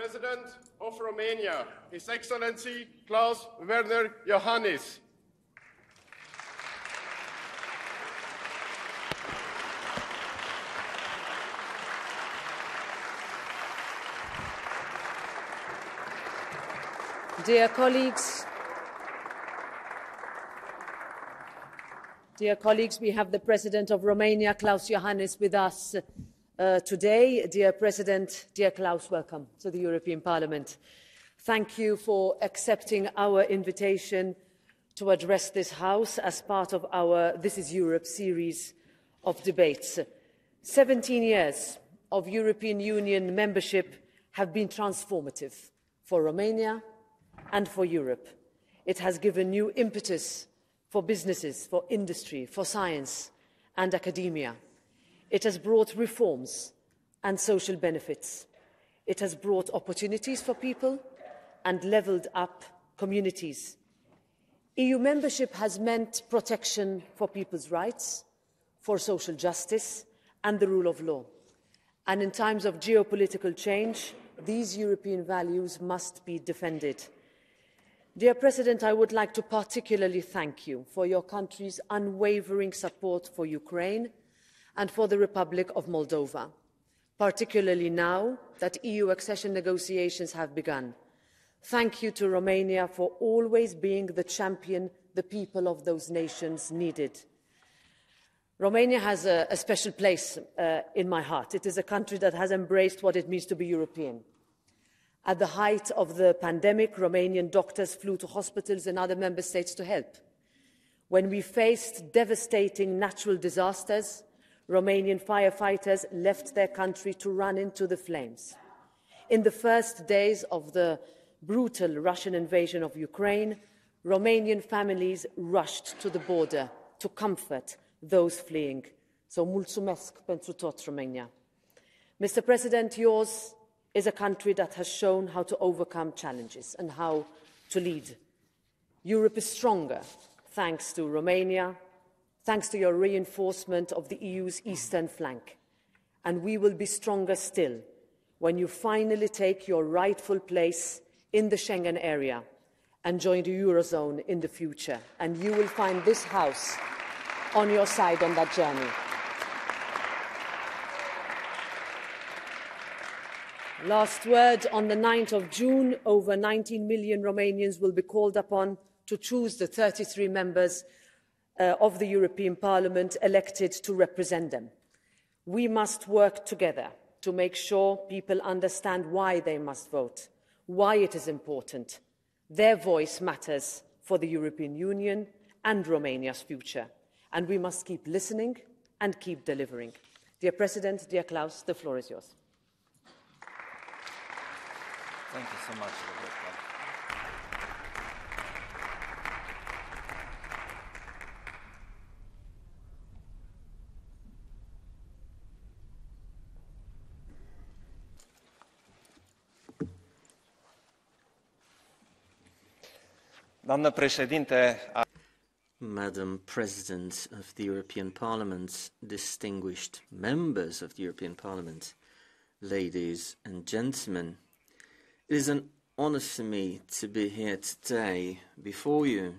President of Romania, His Excellency Klaus Werner Iohannis. Dear colleagues, dear colleagues, we have the President of Romania, Klaus Iohannis, with us uh, today. Dear President, dear Klaus, welcome to the European Parliament. Thank you for accepting our invitation to address this House as part of our This is Europe series of debates. 17 years of European Union membership have been transformative for Romania and for Europe. It has given new impetus for businesses, for industry, for science and academia. It has brought reforms and social benefits. It has brought opportunities for people and levelled up communities. EU membership has meant protection for people's rights, for social justice and the rule of law. And in times of geopolitical change, these European values must be defended. Dear President, I would like to particularly thank you for your country's unwavering support for Ukraine and for the Republic of Moldova, particularly now that EU accession negotiations have begun. Thank you to Romania for always being the champion the people of those nations needed. Romania has a, a special place uh, in my heart. It is a country that has embraced what it means to be European. At the height of the pandemic, Romanian doctors flew to hospitals in other member states to help. When we faced devastating natural disasters, Romanian firefighters left their country to run into the flames. In the first days of the brutal Russian invasion of Ukraine, Romanian families rushed to the border to comfort those fleeing. So mulțumesc pentru tot, Romania. Mr. President, yours is a country that has shown how to overcome challenges and how to lead. Europe is stronger thanks to Romania, thanks to your reinforcement of the EU's eastern flank. And we will be stronger still when you finally take your rightful place in the Schengen area and join the Eurozone in the future. And you will find this House on your side on that journey. Last word on the 9th of June, over 19 million Romanians will be called upon to choose the 33 members uh, of the European Parliament elected to represent them. We must work together to make sure people understand why they must vote, why it is important. Their voice matters for the European Union and Romania's future. And we must keep listening and keep delivering. Dear President, dear Klaus, the floor is yours. Thank you so much, Doamnă președinte, Madam President of the European Parliament, distinguished members of the European Parliament, ladies and gentlemen, it is an honor for me to be here today before you.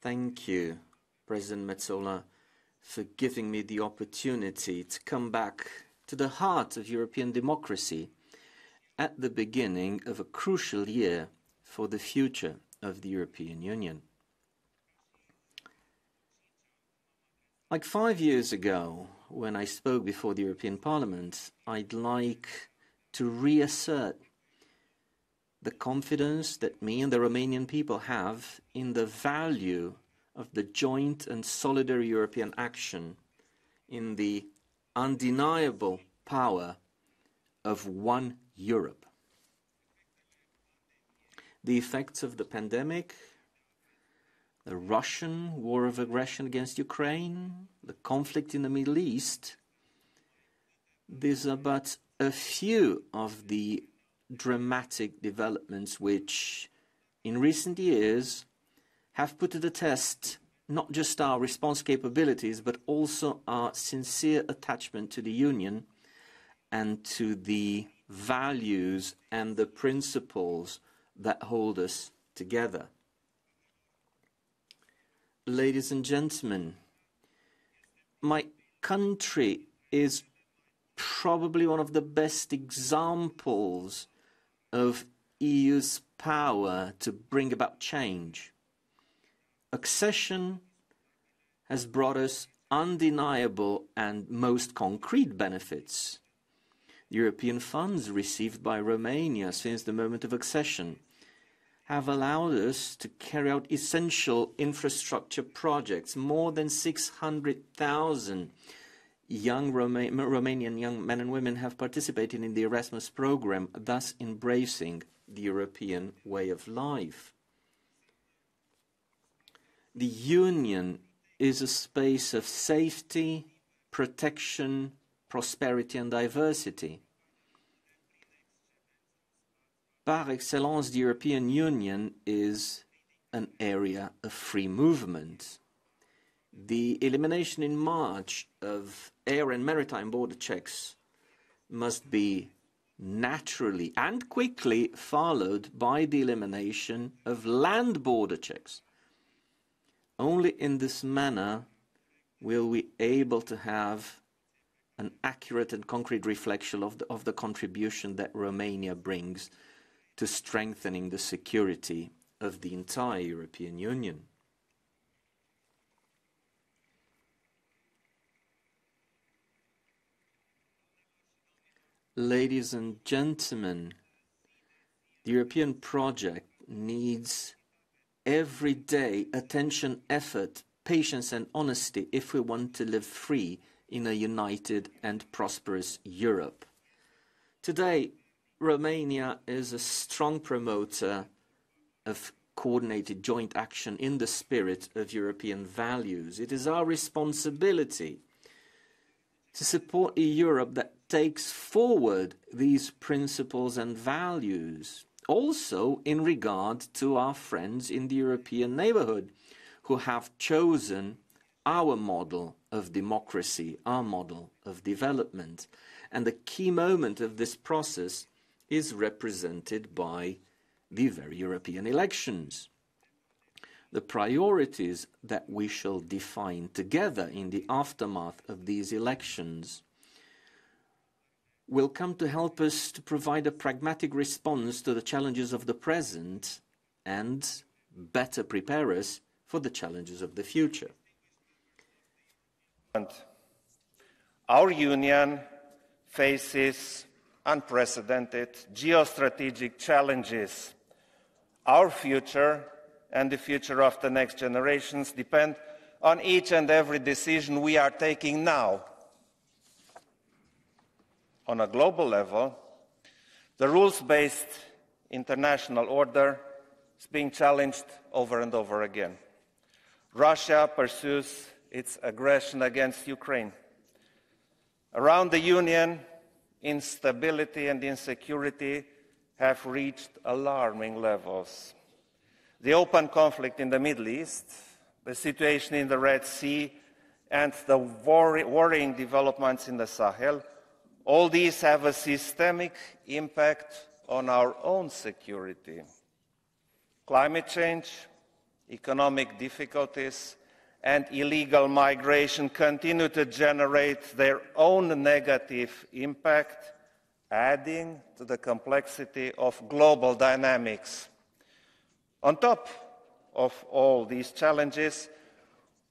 Thank you, President Metsola, for giving me the opportunity to come back to the heart of European democracy at the beginning of a crucial year for the future of the European Union. Like five years ago, when I spoke before the European Parliament, I'd like to reassert the confidence that me and the Romanian people have in the value of the joint and solidary European action, in the undeniable power of one Europe. The effects of the pandemic the Russian war of aggression against Ukraine, the conflict in the Middle East, these are but a few of the dramatic developments which, in recent years, have put to the test not just our response capabilities, but also our sincere attachment to the Union and to the values, and the principles that hold us together. Ladies and gentlemen, my country is probably one of the best examples of EU's power to bring about change. Accession has brought us undeniable and most concrete benefits. European funds received by Romania since the moment of accession have allowed us to carry out essential infrastructure projects. More than 600,000 young Roma Romanian young men and women have participated in the Erasmus program, thus embracing the European way of life. The Union is a space of safety, protection, prosperity, and diversity. Par excellence, the European Union is an area of free movement. The elimination in March of air and maritime border checks must be naturally and quickly followed by the elimination of land border checks. Only in this manner will we able to have an accurate and concrete reflection of the, of the contribution that Romania brings to strengthening the security of the entire European Union. Ladies and gentlemen, the European project needs every day attention, effort, patience, and honesty if we want to live free in a united and prosperous Europe. Today, Romania is a strong promoter of coordinated joint action in the spirit of European values. It is our responsibility to support a Europe that takes forward these principles and values, also in regard to our friends in the European neighborhood who have chosen our model of democracy, our model of development. And the key moment of this process is represented by the very European elections. The priorities that we shall define together in the aftermath of these elections will come to help us to provide a pragmatic response to the challenges of the present and better prepare us for the challenges of the future. Our union faces unprecedented geostrategic challenges. Our future and the future of the next generations depend on each and every decision we are taking now on a global level, the rules based international order is being challenged over and over again. Russia pursues its aggression against Ukraine. Around the Union, instability and insecurity have reached alarming levels. The open conflict in the Middle East, the situation in the Red Sea, and the worrying developments in the Sahel all these have a systemic impact on our own security. Climate change, economic difficulties, and illegal migration continue to generate their own negative impact, adding to the complexity of global dynamics. On top of all these challenges,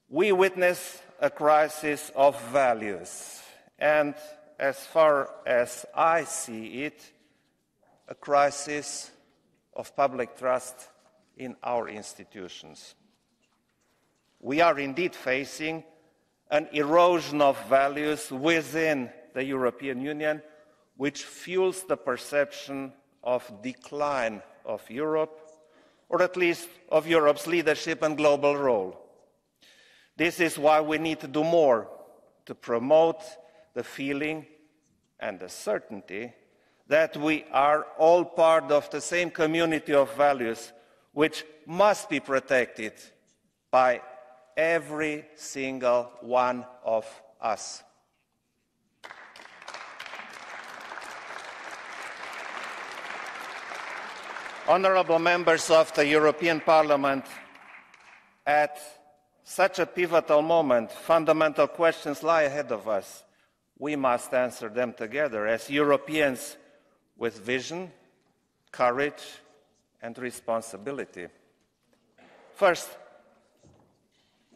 we witness a crisis of values and as far as I see it, a crisis of public trust in our institutions. We are indeed facing an erosion of values within the European Union, which fuels the perception of decline of Europe, or at least of Europe's leadership and global role. This is why we need to do more to promote the feeling and the certainty that we are all part of the same community of values which must be protected by every single one of us. Honourable members of the European Parliament, at such a pivotal moment, fundamental questions lie ahead of us. We must answer them together as Europeans with vision, courage, and responsibility. First,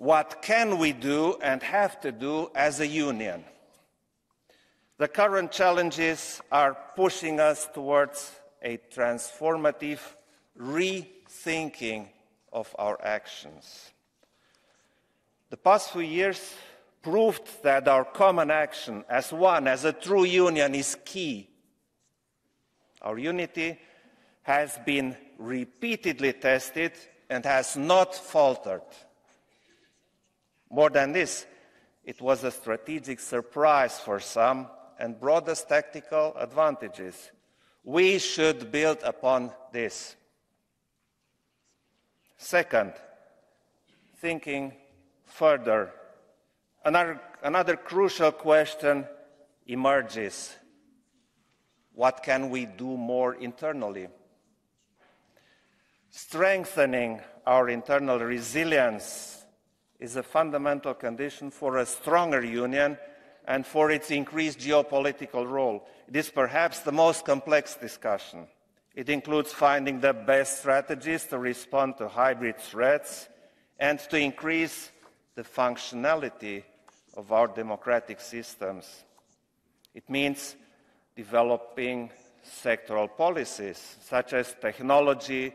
what can we do and have to do as a union? The current challenges are pushing us towards a transformative rethinking of our actions. The past few years proved that our common action as one, as a true union, is key. Our unity has been repeatedly tested and has not faltered. More than this, it was a strategic surprise for some and brought us tactical advantages. We should build upon this. Second, thinking further, another, another crucial question emerges. What can we do more internally? Strengthening our internal resilience is a fundamental condition for a stronger union and for its increased geopolitical role. It is perhaps the most complex discussion. It includes finding the best strategies to respond to hybrid threats and to increase the functionality of our democratic systems. It means developing sectoral policies such as technology,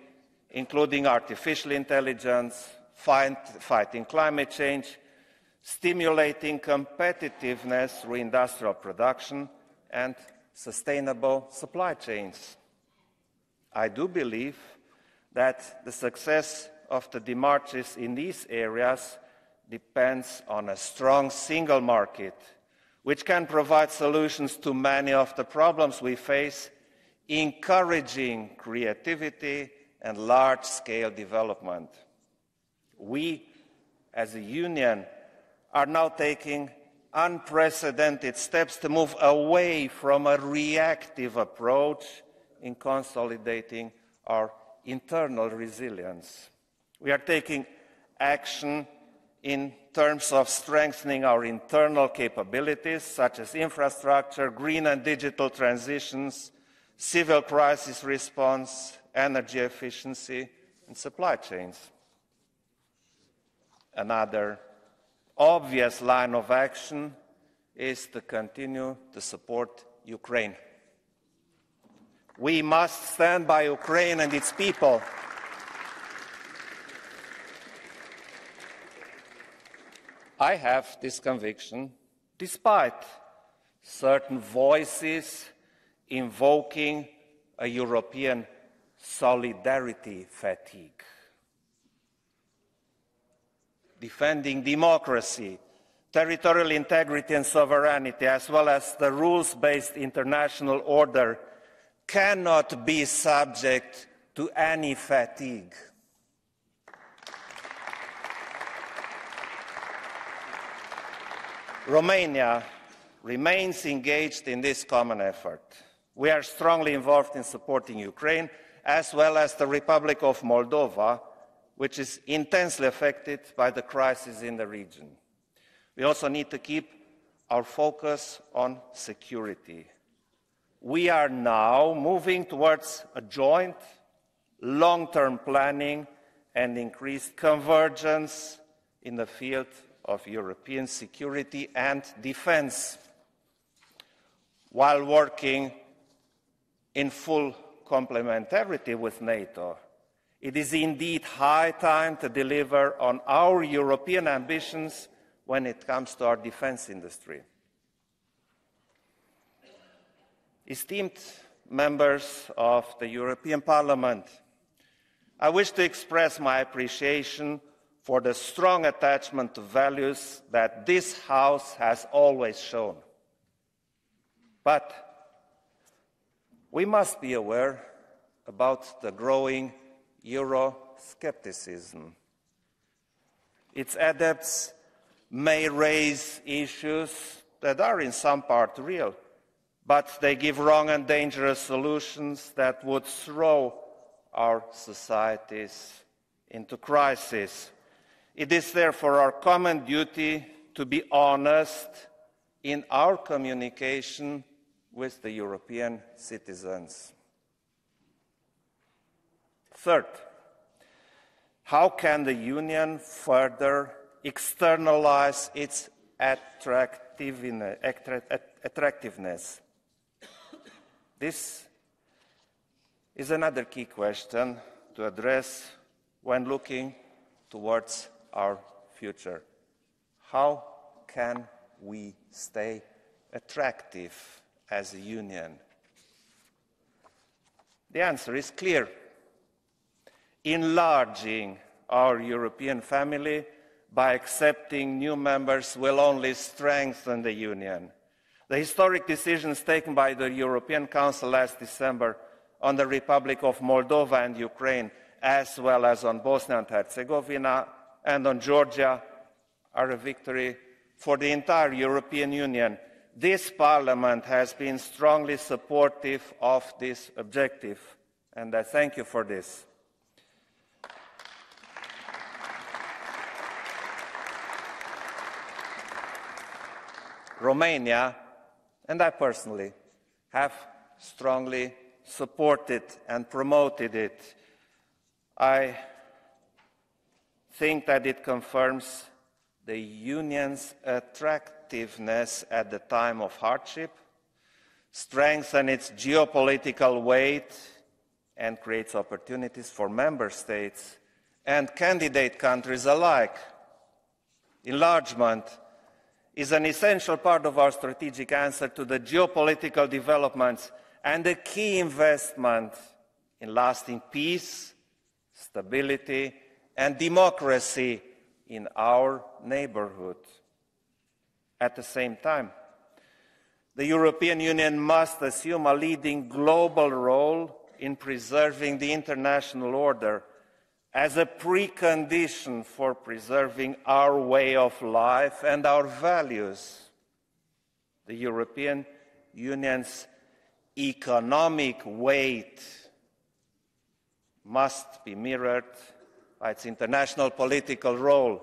including artificial intelligence, fight, fighting climate change, stimulating competitiveness through industrial production, and sustainable supply chains. I do believe that the success of the demarches in these areas depends on a strong single market, which can provide solutions to many of the problems we face, encouraging creativity and large scale development. We, as a union, are now taking unprecedented steps to move away from a reactive approach in consolidating our internal resilience. We are taking action in terms of strengthening our internal capabilities, such as infrastructure, green and digital transitions, civil crisis response, energy efficiency, and supply chains. Another obvious line of action is to continue to support Ukraine. We must stand by Ukraine and its people. I have this conviction despite certain voices invoking a European solidarity fatigue defending democracy, territorial integrity and sovereignty, as well as the rules based international order, cannot be subject to any fatigue. Romania remains engaged in this common effort. We are strongly involved in supporting Ukraine as well as the Republic of Moldova which is intensely affected by the crisis in the region. We also need to keep our focus on security. We are now moving towards a joint long term planning and increased convergence in the field of European security and defense, while working in full complementarity with NATO it is indeed high time to deliver on our European ambitions when it comes to our defense industry. Esteemed members of the European Parliament, I wish to express my appreciation for the strong attachment to values that this House has always shown. But we must be aware about the growing Euroscepticism. Its adepts may raise issues that are in some part real, but they give wrong and dangerous solutions that would throw our societies into crisis. It is therefore our common duty to be honest in our communication with the European citizens. Third, how can the Union further externalize its attractiveness? This is another key question to address when looking towards our future. How can we stay attractive as a union? The answer is clear. Enlarging our European family by accepting new members will only strengthen the Union. The historic decisions taken by the European Council last December on the Republic of Moldova and Ukraine, as well as on Bosnia and Herzegovina and on Georgia, are a victory for the entire European Union. This Parliament has been strongly supportive of this objective, and I thank you for this. Romania, and I personally, have strongly supported and promoted it. I think that it confirms the Union's attractiveness at the time of hardship, strengthens its geopolitical weight, and creates opportunities for member states and candidate countries alike. Enlargement is an essential part of our strategic answer to the geopolitical developments and a key investment in lasting peace, stability, and democracy in our neighborhood. At the same time, the European Union must assume a leading global role in preserving the international order as a precondition for preserving our way of life and our values. The European Union's economic weight must be mirrored by its international political role.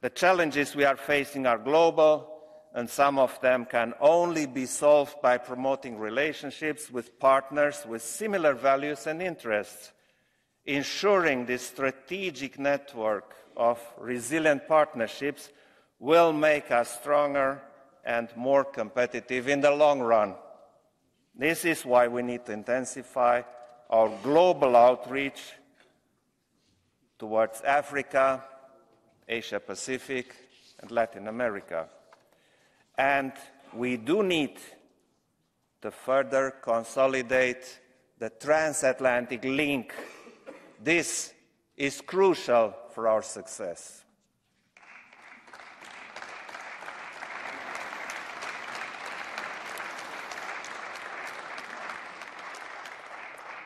The challenges we are facing are global, and some of them can only be solved by promoting relationships with partners with similar values and interests. Ensuring this strategic network of resilient partnerships will make us stronger and more competitive in the long run. This is why we need to intensify our global outreach towards Africa, Asia Pacific, and Latin America. And we do need to further consolidate the transatlantic link. This is crucial for our success.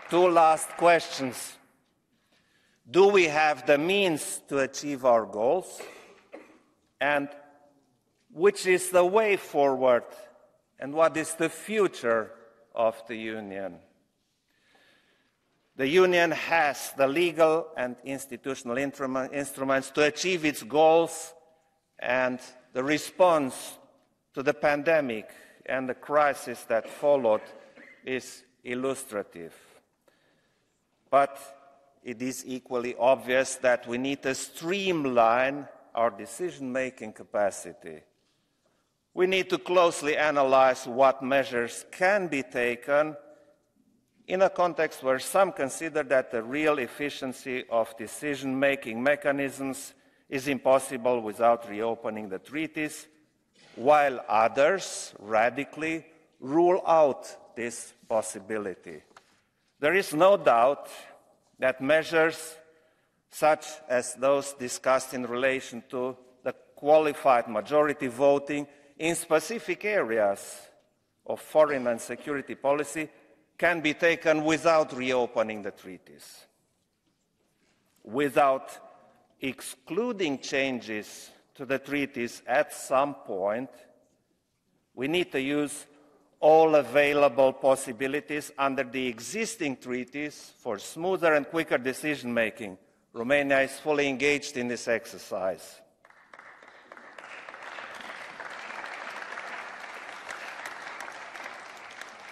Two last questions. Do we have the means to achieve our goals? And which is the way forward? And what is the future of the Union? The Union has the legal and institutional instruments to achieve its goals, and the response to the pandemic and the crisis that followed is illustrative. But it is equally obvious that we need to streamline our decision making capacity. We need to closely analyze what measures can be taken in a context where some consider that the real efficiency of decision making mechanisms is impossible without reopening the treaties, while others radically rule out this possibility. There is no doubt that measures such as those discussed in relation to the qualified majority voting in specific areas of foreign and security policy can be taken without reopening the treaties, without excluding changes to the treaties at some point. We need to use all available possibilities under the existing treaties for smoother and quicker decision making. Romania is fully engaged in this exercise.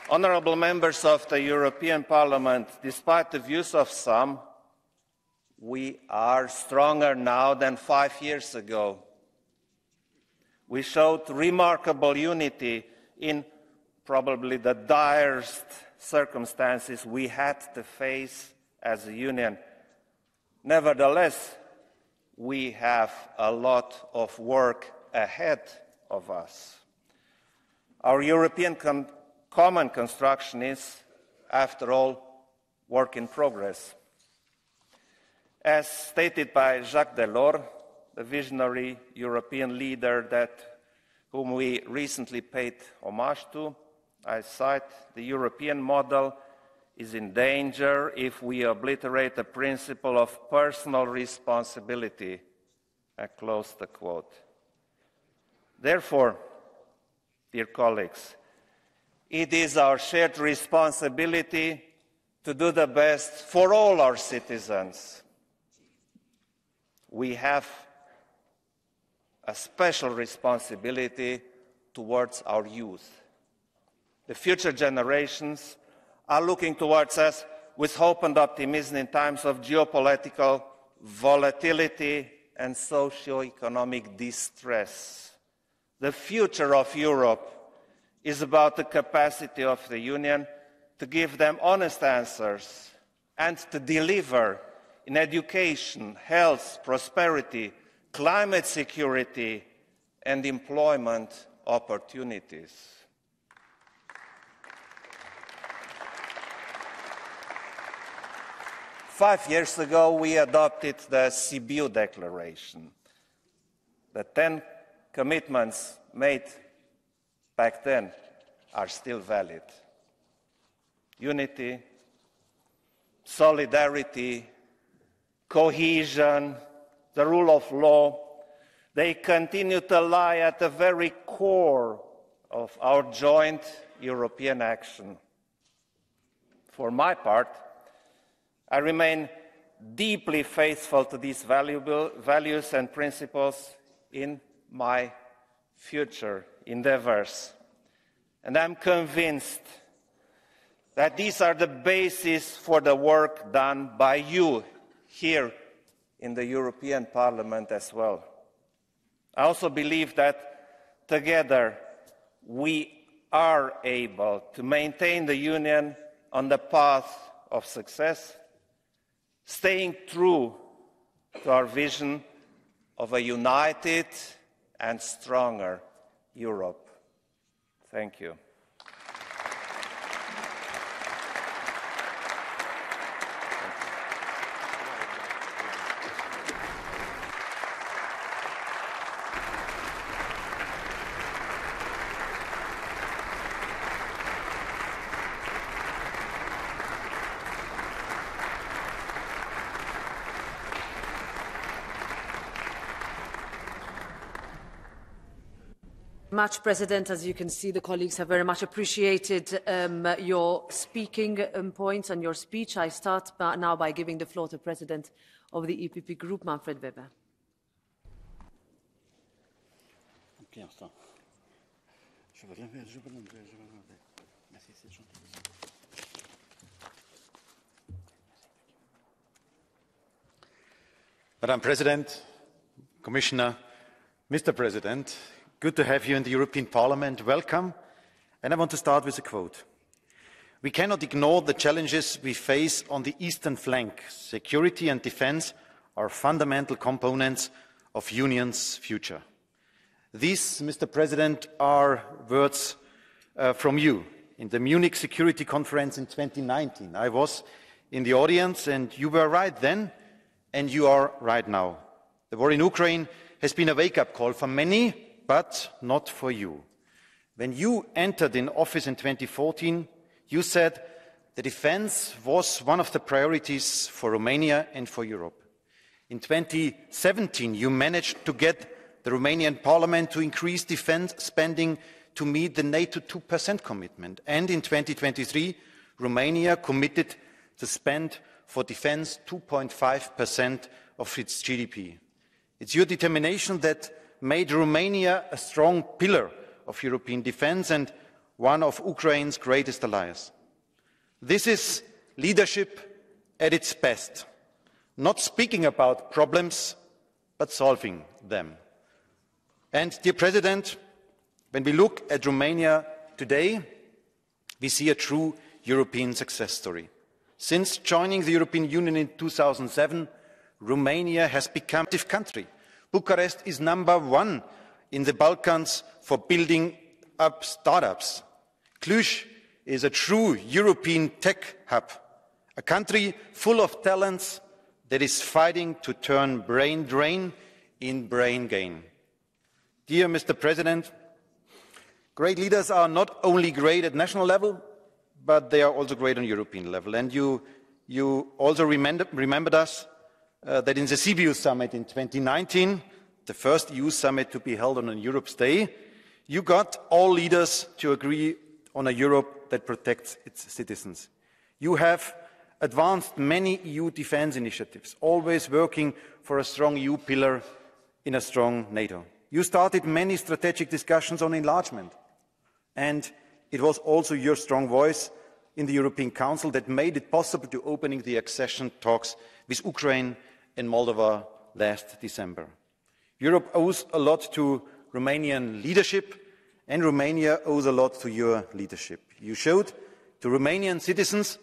Honourable members of the European Parliament, despite the views of some, we are stronger now than five years ago. We showed remarkable unity in probably the direst circumstances we had to face as a union. Nevertheless, we have a lot of work ahead of us. Our European common construction is, after all, work in progress. As stated by Jacques Delors, the visionary European leader that, whom we recently paid homage to, I cite, the European model is in danger if we obliterate the principle of personal responsibility. I close the quote. Therefore, dear colleagues, it is our shared responsibility to do the best for all our citizens. We have a special responsibility towards our youth. The future generations are looking towards us with hope and optimism in times of geopolitical volatility and socio-economic distress. The future of Europe is about the capacity of the Union to give them honest answers and to deliver in education, health, prosperity, climate security, and employment opportunities. Five years ago, we adopted the Sibiu Declaration. The ten commitments made back then are still valid. Unity, solidarity, cohesion, the rule of law, they continue to lie at the very core of our joint European action. For my part, I remain deeply faithful to these valuable values and principles in my future endeavors. And I'm convinced that these are the basis for the work done by you here in the European Parliament as well. I also believe that together we are able to maintain the Union on the path of success, staying true to our vision of a united and stronger Europe. Thank you. Much, President. As you can see, the colleagues have very much appreciated um, your speaking um, points and your speech. I start by, now by giving the floor to President of the EPP Group, Manfred Weber. Madam President, Commissioner, Mr. President, Good to have you in the European Parliament. Welcome. And I want to start with a quote. We cannot ignore the challenges we face on the eastern flank. Security and defence are fundamental components of Union's future. These, Mr. President, are words uh, from you. In the Munich Security Conference in 2019, I was in the audience and you were right then and you are right now. The war in Ukraine has been a wake-up call for many but not for you. When you entered in office in 2014, you said the defense was one of the priorities for Romania and for Europe. In 2017, you managed to get the Romanian parliament to increase defense spending to meet the NATO 2% commitment. And in 2023, Romania committed to spend for defense 2.5% of its GDP. It's your determination that made Romania a strong pillar of European defense and one of Ukraine's greatest allies. This is leadership at its best, not speaking about problems, but solving them. And, dear President, when we look at Romania today, we see a true European success story. Since joining the European Union in 2007, Romania has become an active country. Bucharest is number one in the Balkans for building up startups. Cluj is a true European tech hub, a country full of talents that is fighting to turn brain drain in brain gain. Dear Mr. President, great leaders are not only great at national level, but they are also great on European level. And you, you also remember, remembered us uh, that in the Sibiu summit in 2019, the first EU summit to be held on a Europe's Day, you got all leaders to agree on a Europe that protects its citizens. You have advanced many EU defence initiatives, always working for a strong EU pillar in a strong NATO. You started many strategic discussions on enlargement. And it was also your strong voice in the European Council that made it possible to opening the accession talks with Ukraine and Moldova last December. Europe owes a lot to Romanian leadership, and Romania owes a lot to your leadership. You showed to Romanian citizens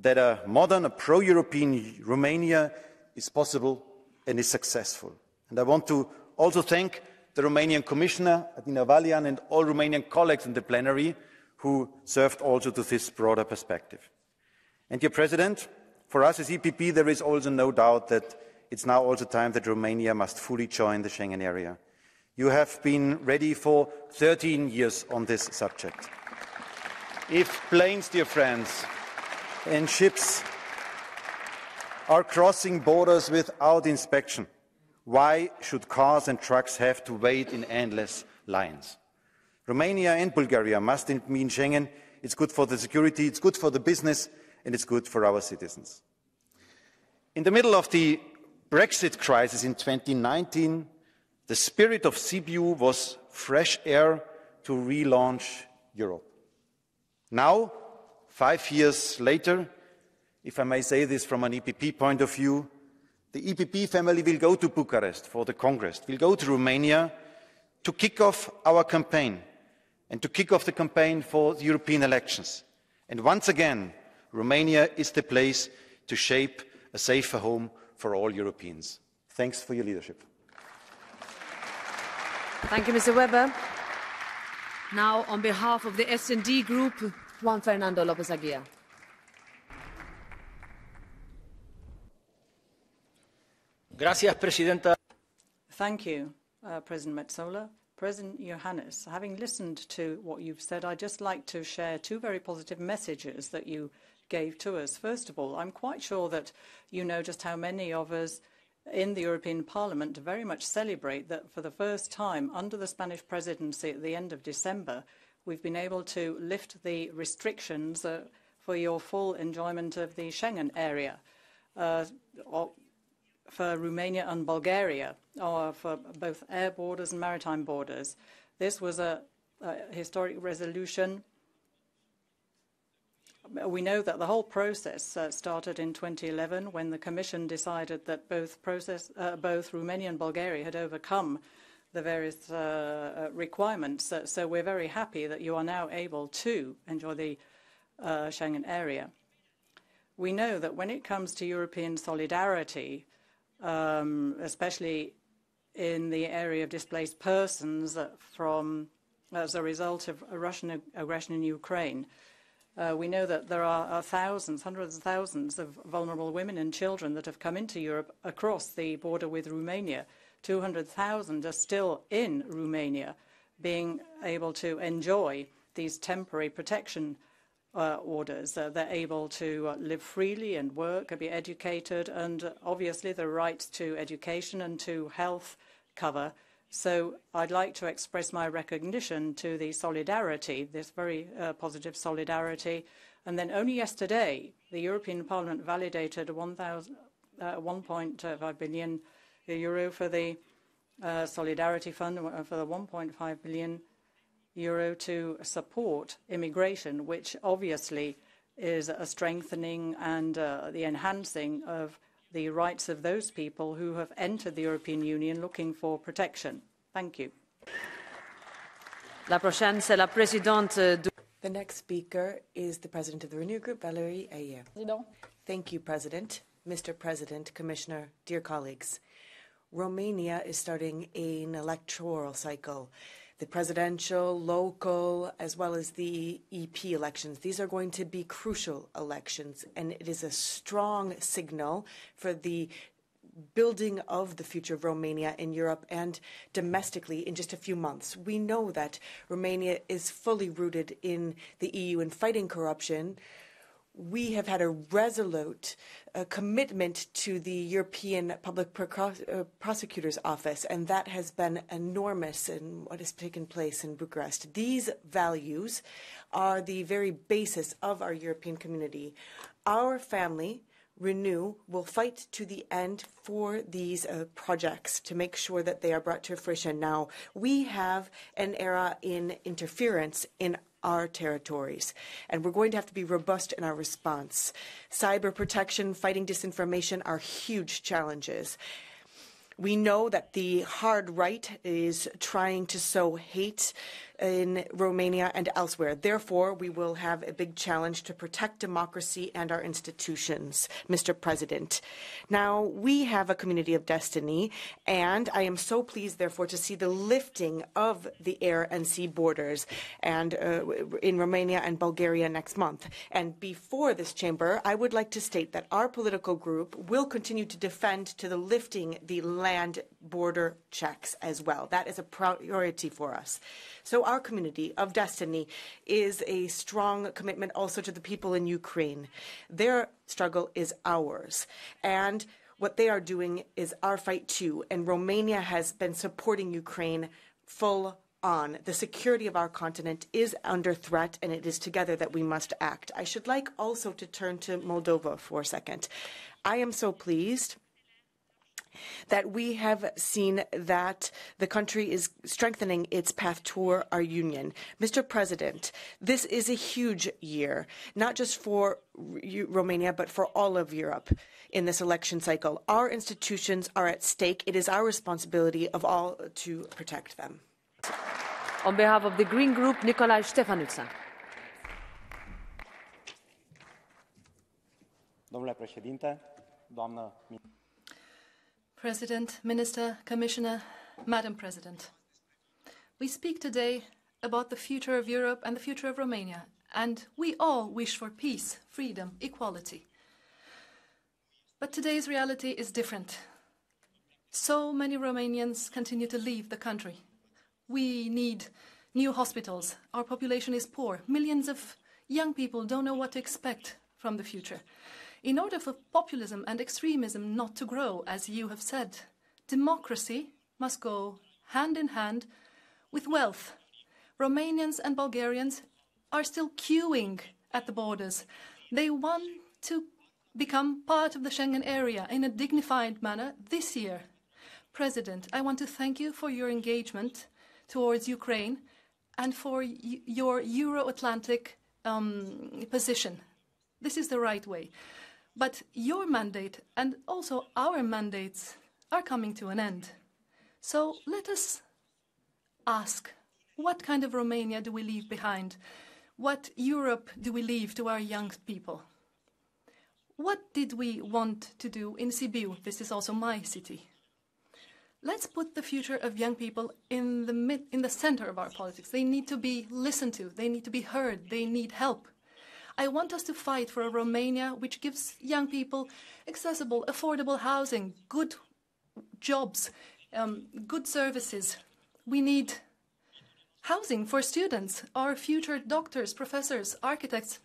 that a modern, a pro-European Romania is possible and is successful. And I want to also thank the Romanian Commissioner, Adina Vălean, and all Romanian colleagues in the plenary who served also to this broader perspective. And, dear President, for us as EPP, there is also no doubt that it's now also time that Romania must fully join the Schengen area. You have been ready for 13 years on this subject. If planes, dear friends, and ships are crossing borders without inspection, why should cars and trucks have to wait in endless lines? Romania and Bulgaria must mean Schengen. It's good for the security, it's good for the business, and it's good for our citizens. In the middle of the Brexit crisis in 2019, the spirit of Sibiu was fresh air to relaunch Europe. Now, five years later, if I may say this from an EPP point of view, the EPP family will go to Bucharest for the Congress, will go to Romania to kick off our campaign and to kick off the campaign for the European elections. And once again, Romania is the place to shape a safer home for all Europeans. Thanks for your leadership. Thank you, Mr. Weber. Now, on behalf of the S&D Group, Juan Fernando Lopez Aguilar. Gracias, Presidenta. Thank you, uh, President Metsola. President Iohannis, having listened to what you've said, I'd just like to share two very positive messages that you gave to us. First of all, I'm quite sure that you know just how many of us in the European Parliament very much celebrate that for the first time under the Spanish presidency at the end of December, we've been able to lift the restrictions uh, for your full enjoyment of the Schengen area uh, for Romania and Bulgaria, or for both air borders and maritime borders. This was a, a historic resolution we know that the whole process uh, started in 2011 when the Commission decided that both, process, uh, both Romania and Bulgaria had overcome the various uh, uh requirements. so we're very happy that you are now able to enjoy the uh, Schengen area. We know that when it comes to European solidarity, um, especially in the area of displaced persons from as a result of Russian aggression in Ukraine, uh, we know that there are, thousands, hundreds of thousands of vulnerable women and children that have come into Europe across the border with Romania. 200,000 are still in Romania, being able to enjoy these temporary protection uh, orders. Uh, they're able to uh, live freely and work and be educated, and obviously the rights to education and to health cover So I'd like to express my recognition to the solidarity, this very uh, positive solidarity. And then only yesterday, the European Parliament validated 1.5 uh, billion euro for the uh, Solidarity Fund, uh, for the 1.5 billion euro to support immigration, which obviously is a strengthening and uh, the enhancing of the rights of those people who have entered the European Union looking for protection. Thank you. La prochaine, c'est la présidente de... The next speaker is the president of the Renew Group, Valérie Hayer. Thank you, President. Mr. President, Commissioner, dear colleagues. Romania is starting an electoral cycle the presidential, local, as well as the EP elections. These are going to be crucial elections, and it is a strong signal for the building of the future of Romania in Europe and domestically in just a few months. We know that Romania is fully rooted in the EU in fighting corruption, we have had a resolute uh, commitment to the European Public uh, Prosecutor's Office, and that has been enormous in what has taken place in Bucharest. These values are the very basis of our European community. Our family, Renew, will fight to the end for these uh, projects to make sure that they are brought to fruition. Now, we have an era in interference in our territories. And we're going to have to be robust in our response. Cyber protection, fighting disinformation are huge challenges. We know that the hard right is trying to sow hate in Romania and elsewhere. Therefore, we will have a big challenge to protect democracy and our institutions, Mr. President. Now, we have a community of destiny, and I am so pleased, therefore, to see the lifting of the air and sea borders and uh, in Romania and Bulgaria next month. And before this chamber, I would like to state that our political group will continue to defend to the lifting the land border checks as well. That is a priority for us. So our community of destiny is a strong commitment also to the people in Ukraine. Their struggle is ours. And what they are doing is our fight too. And Romania has been supporting Ukraine full on. The security of our continent is under threat, and it is together that we must act. I should like also to turn to Moldova for a second. I am so pleased that we have seen that the country is strengthening its path toward our union. Mr. President, this is a huge year, not just for Romania, but for all of Europe in this election cycle. Our institutions are at stake. It is our responsibility of all to protect them. On behalf of the Green Group, Nicolae Ștefănuță. Domnule președinte, doamnă President, Minister, Commissioner, Madam President. We speak today about the future of Europe and the future of Romania, and we all wish for peace, freedom, equality. But today's reality is different. So many Romanians continue to leave the country. We need new hospitals. Our population is poor. Millions of young people don't know what to expect from the future. In order for populism and extremism not to grow, as you have said, democracy must go hand in hand with wealth. Romanians and Bulgarians are still queuing at the borders. They want to become part of the Schengen area in a dignified manner this year. President, I want to thank you for your engagement towards Ukraine and for your Euro Atlantic um, position. This is the right way. But your mandate and also our mandates are coming to an end. So let us ask what kind of Romania do we leave behind? What Europe do we leave to our young people? What did we want to do in Sibiu? This is also my city. Let's put the future of young people in the, mid, in the center of our politics. They need to be listened to, they need to be heard, they need help. I want us to fight for a Romania which gives young people accessible, affordable housing, good jobs, um, good services. We need housing for students. Our future doctors, professors, architects,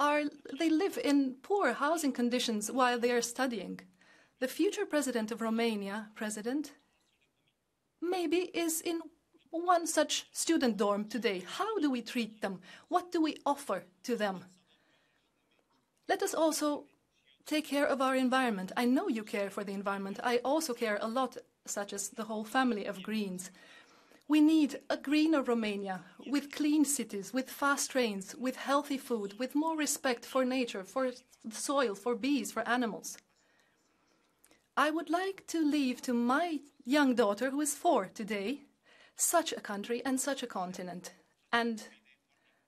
are, they live in poor housing conditions while they are studying. The future president of Romania, president, maybe is in one such student dorm today. How do we treat them? What do we offer to them? Let us also take care of our environment. I know you care for the environment. I also care a lot, such as the whole family of Greens. We need a greener Romania with clean cities, with fast trains, with healthy food, with more respect for nature, for the soil, for bees, for animals. I would like to leave to my young daughter, who is four today, such a country and such a continent. And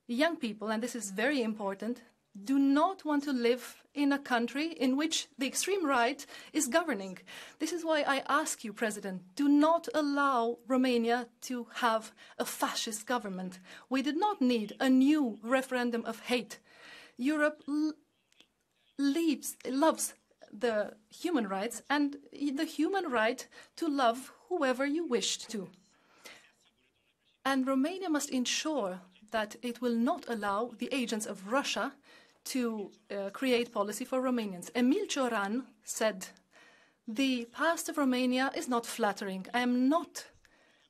young people, and this is very important, do not want to live in a country in which the extreme right is governing. This is why I ask you, President, do not allow Romania to have a fascist government. We did not need a new referendum of hate. Europe leaves, loves the human rights and the human right to love whoever you wished to. And Romania must ensure that it will not allow the agents of Russia to uh, create policy for Romanians. Emil Cioran said, the past of Romania is not flattering. I am not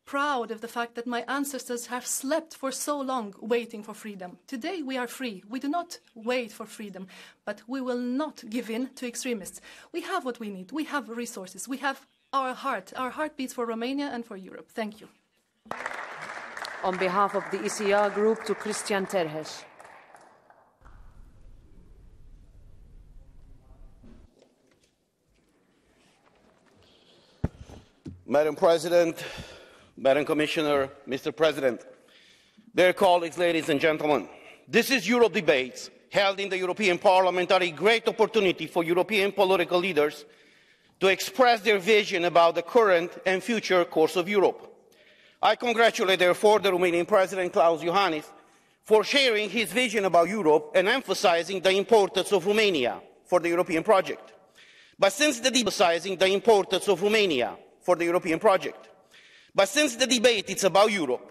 proud of the fact that my ancestors have slept for so long waiting for freedom. Today we are free. We do not wait for freedom, but we will not give in to extremists. We have what we need. We have resources. We have our heart. Our heart beats for Romania and for Europe. Thank you. On behalf of the ECR group, to Cristian Terheș. Madam President, Madam Commissioner, Mr. President, dear colleagues, ladies and gentlemen, this is Europe debates held in the European Parliament are a great opportunity for European political leaders to express their vision about the current and future course of Europe. I congratulate, therefore, the Romanian President Klaus Iohannis for sharing his vision about Europe and emphasizing the importance of Romania for the European project. But since the emphasizing the importance of Romania for the European project. But since the debate is about Europe,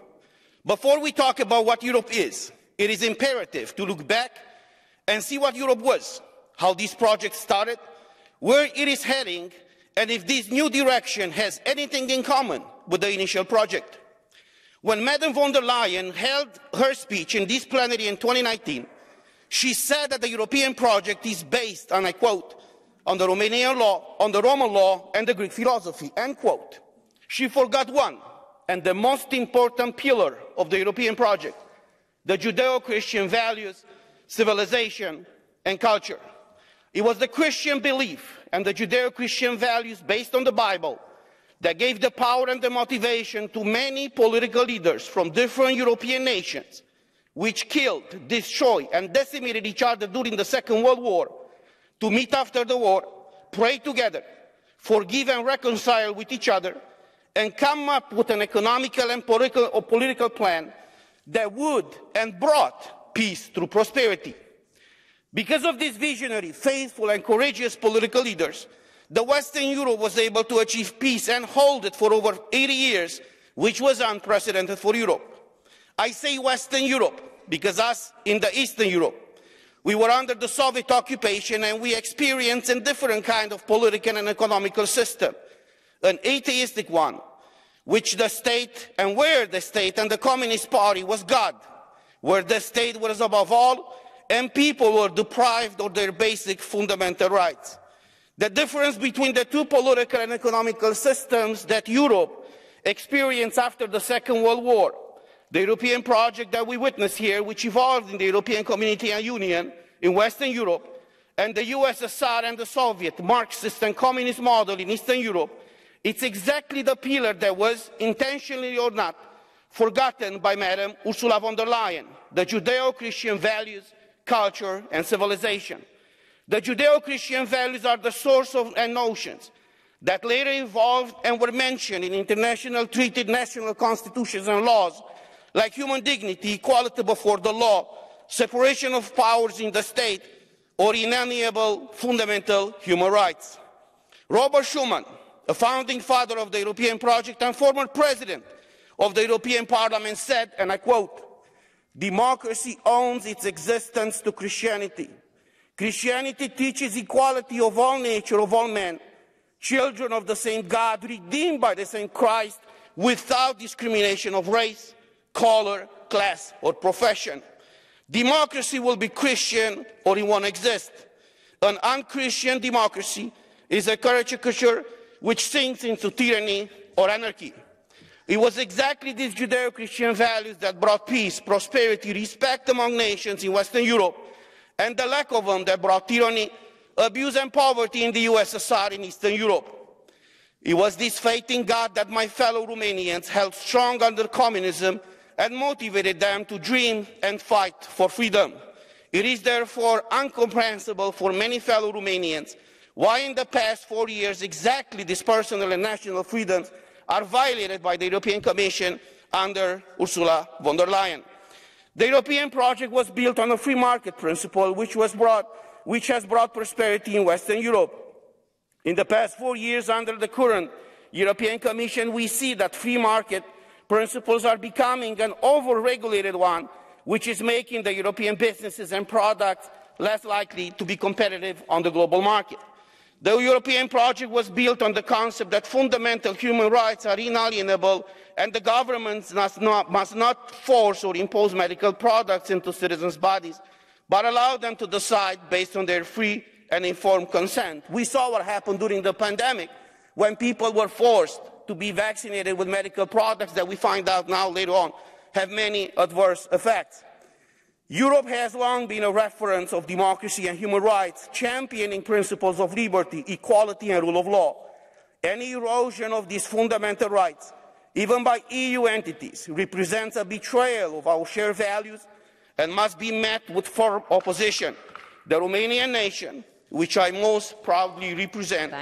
before we talk about what Europe is, it is imperative to look back and see what Europe was, how this project started, where it is heading, and if this new direction has anything in common with the initial project. When Madame von der Leyen held her speech in this plenary in 2019, she said that the European project is based, and I quote, on the Romanian law, on the Roman law, and the Greek philosophy, end quote. She forgot one, and the most important pillar of the European project, the Judeo-Christian values, civilization, and culture. It was the Christian belief and the Judeo-Christian values based on the Bible that gave the power and the motivation to many political leaders from different European nations, which killed, destroyed, and decimated each other during the Second World War to meet after the war, pray together, forgive and reconcile with each other, and come up with an economical and political, political plan that would and brought peace through prosperity. Because of these visionary, faithful, and courageous political leaders, the Western Europe was able to achieve peace and hold it for over 80 years, which was unprecedented for Europe. I say Western Europe because us in the Eastern Europe, we were under the Soviet occupation and we experienced a different kind of political and economical system, an atheistic one, which the state and where the state and the Communist Party was God, where the state was above all and people were deprived of their basic fundamental rights. The difference between the two political and economical systems that Europe experienced after the Second World War the European project that we witness here, which evolved in the European Community and Union in Western Europe, and the USSR and the Soviet Marxist and Communist model in Eastern Europe, it's exactly the pillar that was, intentionally or not, forgotten by Madam Ursula von der Leyen, the Judeo-Christian values, culture, and civilization. The Judeo-Christian values are the source of and notions that later evolved and were mentioned in international treated national constitutions and laws like human dignity, equality before the law, separation of powers in the state, or inalienable fundamental human rights. Robert Schuman, a founding father of the European project and former president of the European Parliament said, and I quote, democracy owes its existence to Christianity. Christianity teaches equality of all nature, of all men, children of the same God, redeemed by the same Christ, without discrimination of race, color, class, or profession. Democracy will be Christian or it won't exist. An unchristian democracy is a caricature which sinks into tyranny or anarchy. It was exactly these Judeo Christian values that brought peace, prosperity, respect among nations in Western Europe, and the lack of them that brought tyranny, abuse, and poverty in the USSR in Eastern Europe. It was this faith in God that my fellow Romanians held strong under communism and motivated them to dream and fight for freedom. It is therefore incomprehensible for many fellow Romanians why in the past four years exactly these personal and national freedoms are violated by the European Commission under Ursula von der Leyen. The European project was built on a free market principle which, was brought, which has brought prosperity in Western Europe. In the past four years under the current European Commission, we see that free market principles are becoming an over-regulated one, which is making the European businesses and products less likely to be competitive on the global market. The European project was built on the concept that fundamental human rights are inalienable and the governments must not, must not force or impose medical products into citizens' bodies, but allow them to decide based on their free and informed consent. We saw what happened during the pandemic when people were forced to be vaccinated with medical products that we find out now later on have many adverse effects. Europe has long been a reference of democracy and human rights, championing principles of liberty, equality, and rule of law. Any erosion of these fundamental rights, even by EU entities, represents a betrayal of our shared values and must be met with firm opposition. The Romanian nation, which I most proudly represent,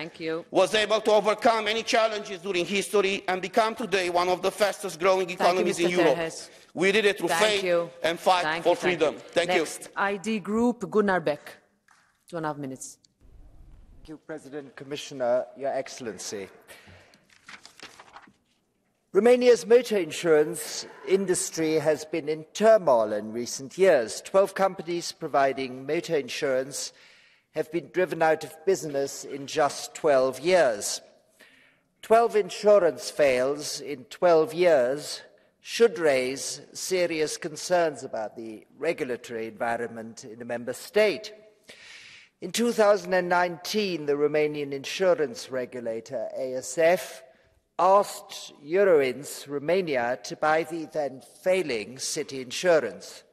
was able to overcome any challenges during history and become today one of the fastest growing economies you, in Europe. We did it through Thank faith you. and fight Thank for you, freedom. you. Thank you. Next, ID Group, Gunnar Beck. Two and a half minutes. Thank you, President, Commissioner, Your Excellency. Romania's motor insurance industry has been in turmoil in recent years. Twelve companies providing motor insurance have been driven out of business in just 12 years. 12 insurance fails in 12 years should raise serious concerns about the regulatory environment in a member state. In 2019, the Romanian insurance regulator, ASF, asked Euroins Romania to buy the then failing city insurance.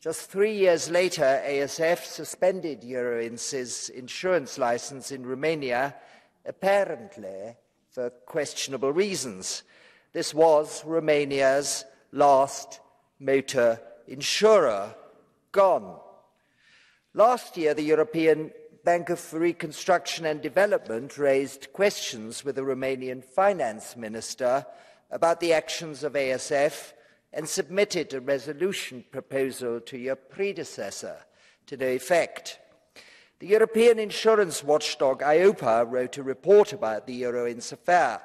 Just three years later, ASF suspended Euroins's insurance license in Romania, apparently for questionable reasons. This was Romania's last motor insurer gone. Last year, the European Bank of Reconstruction and Development raised questions with the Romanian finance minister about the actions of ASF and submitted a resolution proposal to your predecessor to no effect. The European insurance watchdog EIOPA wrote a report about the Euroins affair.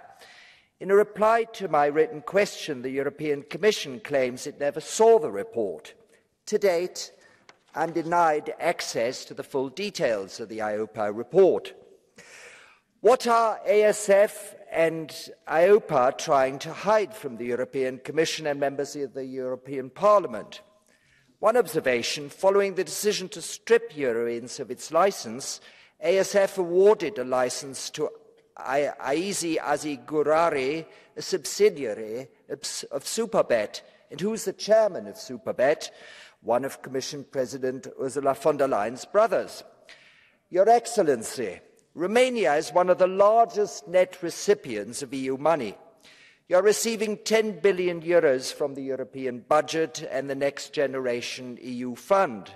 In a reply to my written question, the European Commission claims it never saw the report. To date, I'm denied access to the full details of the EIOPA report. What are ASF and EIOPA trying to hide from the European Commission and members of the European Parliament? One observation following the decision to strip Euroins of its license, ASF awarded a license to Aizi Azigurari, a subsidiary of Superbet, and who's the chairman of Superbet, one of Commission President Ursula von der Leyen's brothers. Your Excellency, Romania is one of the largest net recipients of EU money. You're receiving 10 billion euros from the European budget and the Next Generation EU Fund.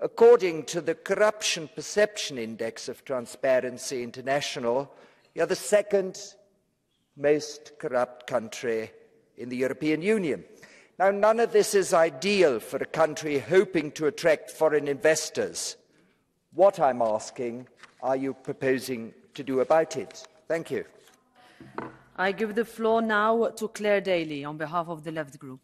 According to the Corruption Perception Index of Transparency International, You're the second most corrupt country in the European Union. Now, none of this is ideal for a country hoping to attract foreign investors. What I'm asking, are you proposing to do about it? Thank you. I give the floor now to Claire Daly on behalf of the Left Group.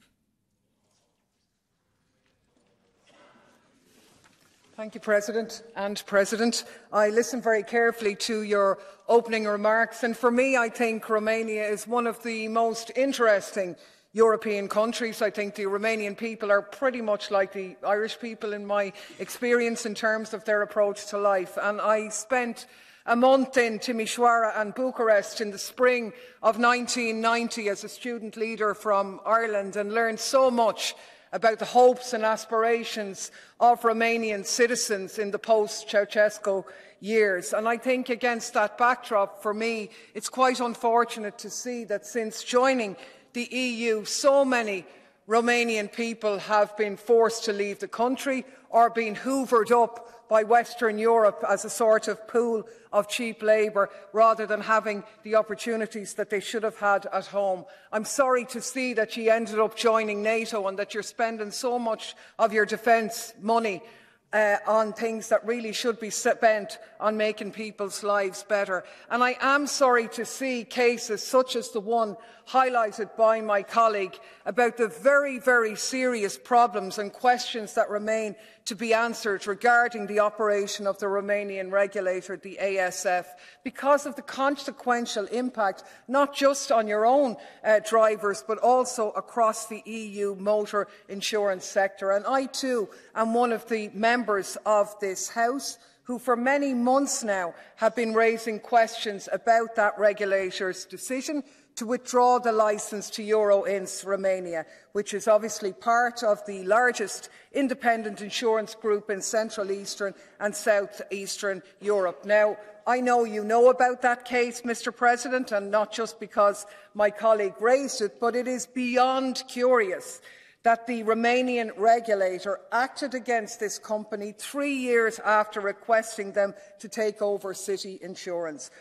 Thank you, President. And President, I listened very carefully to your opening remarks, and for me, I think Romania is one of the most interesting European countries. I think the Romanian people are pretty much like the Irish people in my experience in terms of their approach to life. And I spent a month in Timișoara and Bucharest in the spring of 1990 as a student leader from Ireland and learned so much about the hopes and aspirations of Romanian citizens in the post-Ceausescu years. And I think against that backdrop, for me, it's quite unfortunate to see that since joining the EU, so many Romanian people have been forced to leave the country or been hoovered up by Western Europe as a sort of pool of cheap labour rather than having the opportunities that they should have had at home. I'm sorry to see that you ended up joining NATO and that you're spending so much of your defence money uh, on things that really should be spent on making people's lives better. And I am sorry to see cases such as the one highlighted by my colleague about the very, very serious problems and questions that remain to be answered regarding the operation of the Romanian regulator, the ASF, because of the consequential impact not just on your own uh, drivers but also across the EU motor insurance sector. And I too am one of the members of this House who for many months now have been raising questions about that regulator's decision to withdraw the licence to Euroins Romania, which is obviously part of the largest independent insurance group in Central Eastern and South Eastern Europe. Now, I know you know about that case, Mr President, and not just because my colleague raised it, but it is beyond curious that the Romanian regulator acted against this company three years after requesting them to take over city insurance.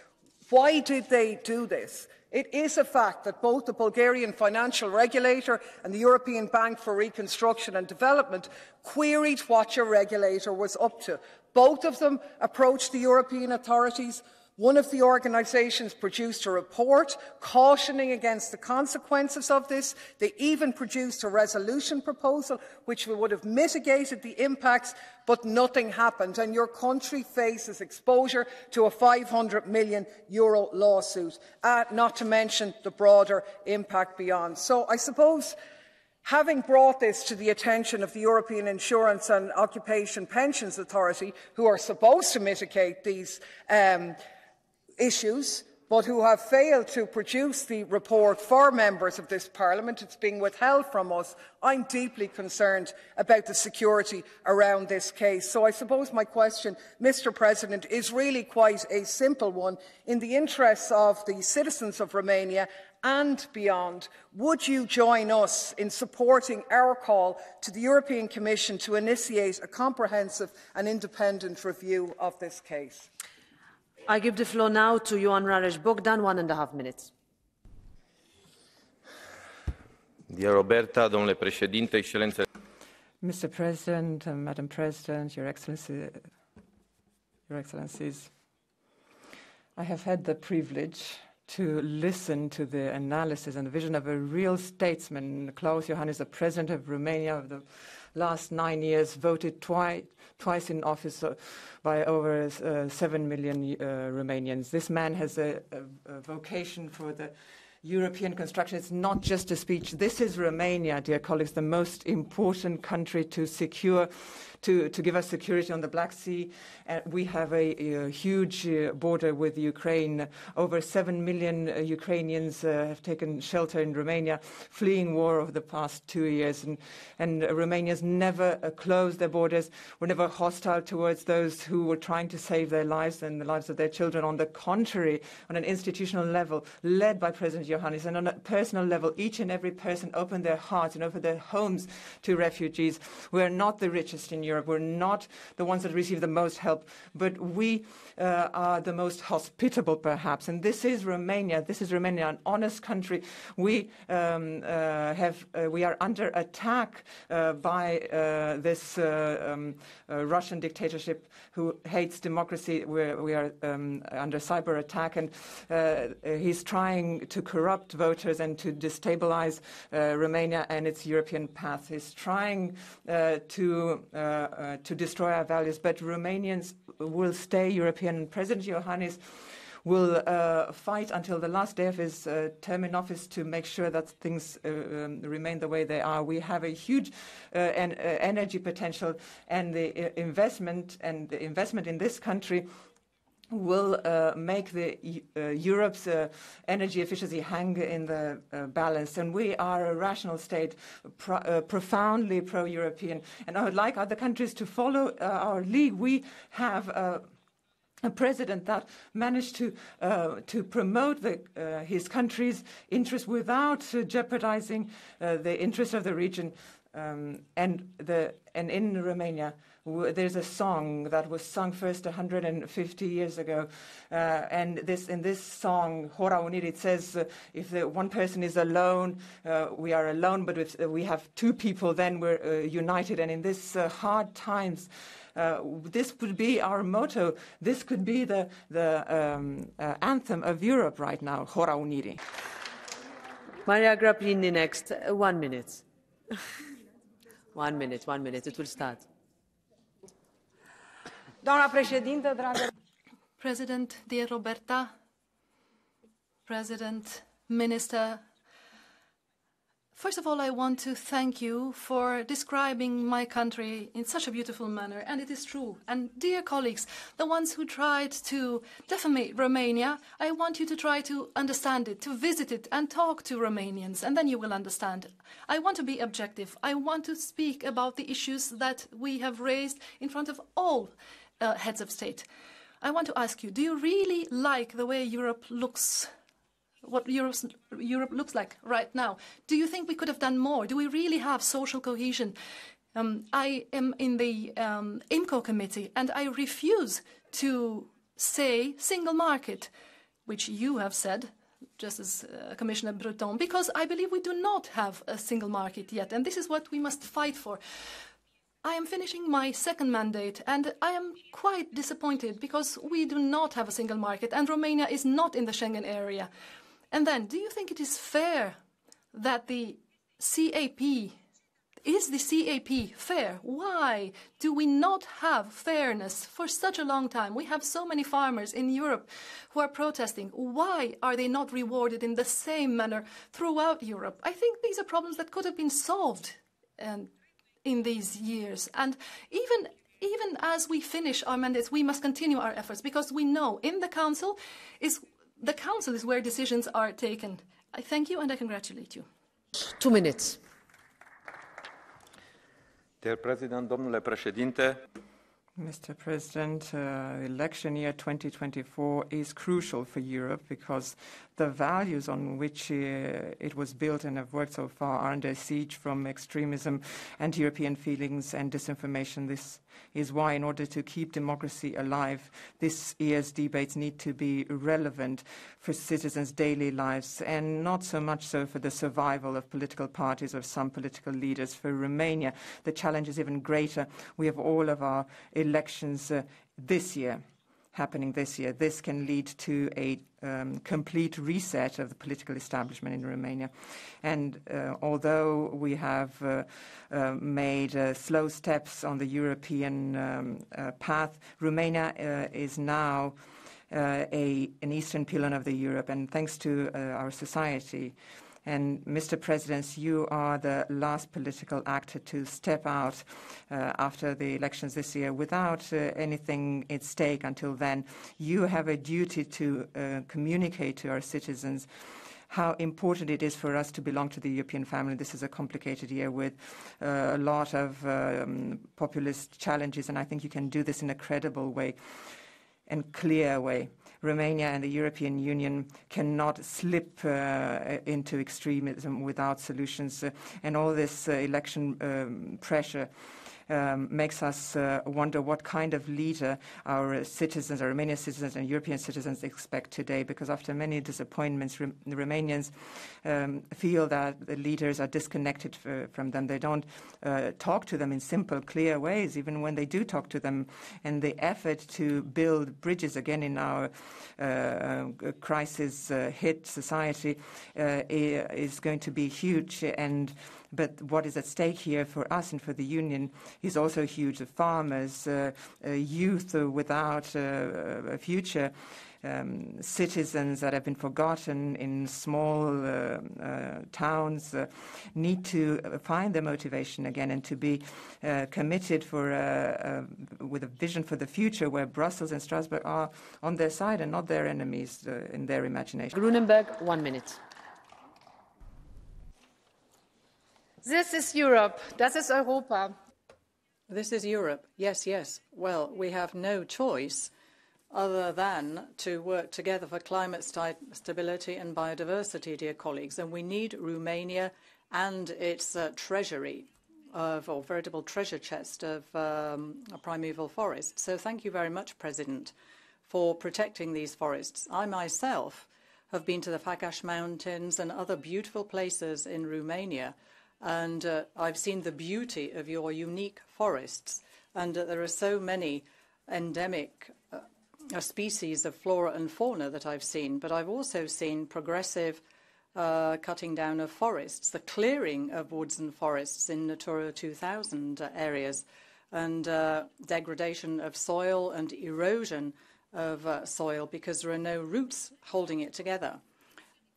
Why did they do this? It is a fact that both the Bulgarian financial regulator and the European Bank for Reconstruction and Development queried what your regulator was up to. Both of them approached the European authorities one of the organisations produced a report cautioning against the consequences of this. They even produced a resolution proposal which would have mitigated the impacts, but nothing happened. And your country faces exposure to a 500 million euro lawsuit, uh, not to mention the broader impact beyond. So I suppose Having brought this to the attention of the European Insurance and Occupation Pensions Authority, who are supposed to mitigate these um, issues but who have failed to produce the report for members of this Parliament. It's being withheld from us. I'm deeply concerned about the security around this case. So I suppose my question, Mr President, is really quite a simple one. In the interests of the citizens of Romania and beyond, would you join us in supporting our call to the European Commission to initiate a comprehensive and independent review of this case? I give the floor now to Ioan Rareș Bogdan, one and a half minutes. Dear Roberta, domnule președinte, excelențe. Mr. President, uh, Madam President, Your Excellency, Your Excellencies, I have had the privilege to listen to the analysis and the vision of a real statesman, Klaus Iohannis, the President of Romania of the last nine years, voted twice twice in office uh, by over uh, 7 million uh, Romanians. This man has a, a, a vocation for the European construction. It's not just a speech. This is Romania, dear colleagues, the most important country to secure to, to give us security on the Black Sea. Uh, we have a, a huge uh, border with Ukraine. Over 7 million uh, Ukrainians have taken shelter in Romania, fleeing war over the past two years. And, and Romanians never closed their borders, were never hostile towards those who were trying to save their lives and the lives of their children. On the contrary, on an institutional level, led by President Iohannis, and on a personal level, each and every person opened their hearts and opened their homes to refugees. We are not the richest in Europe. We're not the ones that receive the most help, but we uh, are the most hospitable, perhaps. And this is Romania. This is Romania, an honest country. We um, uh, have uh, we are under attack uh, by uh, this uh, um, Russian dictatorship who hates democracy. We're, we are um, under cyber attack, and he's trying to corrupt voters and to destabilize Romania and its European path. He's trying to to destroy our values, but Romanians will stay European. President Iohannis will uh, fight until the last day of his uh, term in office to make sure that things uh, um, remain the way they are. We have a huge en energy potential, and the investment and the investment in this country will uh, make the uh, Europe's uh, energy efficiency hang in the balance. And we are a rational state, pro profoundly pro-European. And I would like other countries to follow our lead. We have a president that managed to uh, to promote the, uh, his country's interests without uh, jeopardizing the interests of the region. Um, and the and in Romania, there's a song that was sung first 150 years ago, uh, and this in this song, Hora Unirii, it says, uh, if the one person is alone, uh, we are alone, but if we have two people, then we're united. And in these hard times, uh, this could be our motto. This could be the, the um, uh, anthem of Europe right now, Hora Unirii. Maria Grapini next. Uh, one minute. one minute, one minute. It will start. Doamna președintă, dragă... President, dear Roberta, President, Minister, First of all, I want to thank you for describing my country in such a beautiful manner, and it is true. And dear colleagues, the ones who tried to defame Romania, I want you to try to understand it, to visit it, and talk to Romanians, and then you will understand. I want to be objective. I want to speak about the issues that we have raised in front of all uh, heads of state. I want to ask you, do you really like the way Europe looks what Europe looks like right now. Do you think we could have done more? Do we really have social cohesion? Um, I am in the um, IMCO committee and I refuse to say single market, which you have said, just as uh, Commissioner Breton, because I believe we do not have a single market yet, and this is what we must fight for. I am finishing my second mandate and I am quite disappointed because we do not have a single market and Romania is not in the Schengen area. And then, do you think it is fair that the CAP is the CAP fair? Why do we not have fairness for such a long time? We have so many farmers in Europe who are protesting. Why are they not rewarded in the same manner throughout Europe? I think these are problems that could have been solved um, in these years. And even even as we finish our mandates, we must continue our efforts because we know in the Council is the Council is where decisions are taken. I thank you and I congratulate you. Two minutes. Dear President, domnule președinte, Mr. President, uh, election year 2024 is crucial for Europe because the values on which uh, it was built and have worked so far are under siege from extremism, anti-European feelings and disinformation. This is why, in order to keep democracy alive, this year's debates need to be relevant for citizens' daily lives and not so much so for the survival of political parties or some political leaders. For Romania, the challenge is even greater. We have all of our elections uh, this year happening this year. This can lead to a um, complete reset of the political establishment in Romania. And uh, although we have uh, uh, made uh, slow steps on the European um, uh, path, Romania uh, is now a, an eastern pillar of the Europe, and thanks to our society, and Mr. President, you are the last political actor to step out uh, after the elections this year without uh, anything at stake until then. You have a duty to uh, communicate to our citizens how important it is for us to belong to the European family. This is a complicated year with uh, a lot of um, populist challenges, and I think you can do this in a credible way and clear way. Romania and the European Union cannot slip uh, into extremism without solutions. Uh, and all this uh, election um, pressure um, makes us uh, wonder what kind of leader our citizens, our Romanian citizens and European citizens expect today, because after many disappointments, the Romanians um, feel that the leaders are disconnected from them. They don't uh, talk to them in simple, clear ways, even when they do talk to them. And the effort to build bridges again in our uh, crisis-hit uh, society uh, is going to be huge. And but what is at stake here for us and for the Union is also huge. The farmers, uh, uh, youth without uh, a future, um, citizens that have been forgotten in small uh, towns need to find their motivation again and to be committed for with a vision for the future where Brussels and Strasbourg are on their side and not their enemies in their imagination. Grunenberg, one minute. This is Europe. Das ist Europa. This is Europe. Yes, yes. Well, we have no choice other than to work together for climate st stability and biodiversity, dear colleagues. And we need Romania and its uh, treasury of, or veritable treasure chest of um, primeval forest. So thank you very much, President, for protecting these forests. I myself have been to the Făgăraș Mountains and other beautiful places in Romania, and uh, I've seen the beauty of your unique forests. And uh, there are so many endemic a species of flora and fauna that I've seen, but I've also seen progressive uh, cutting down of forests, the clearing of woods and forests in Natura 2000 areas, and uh, degradation of soil and erosion of uh, soil because there are no roots holding it together.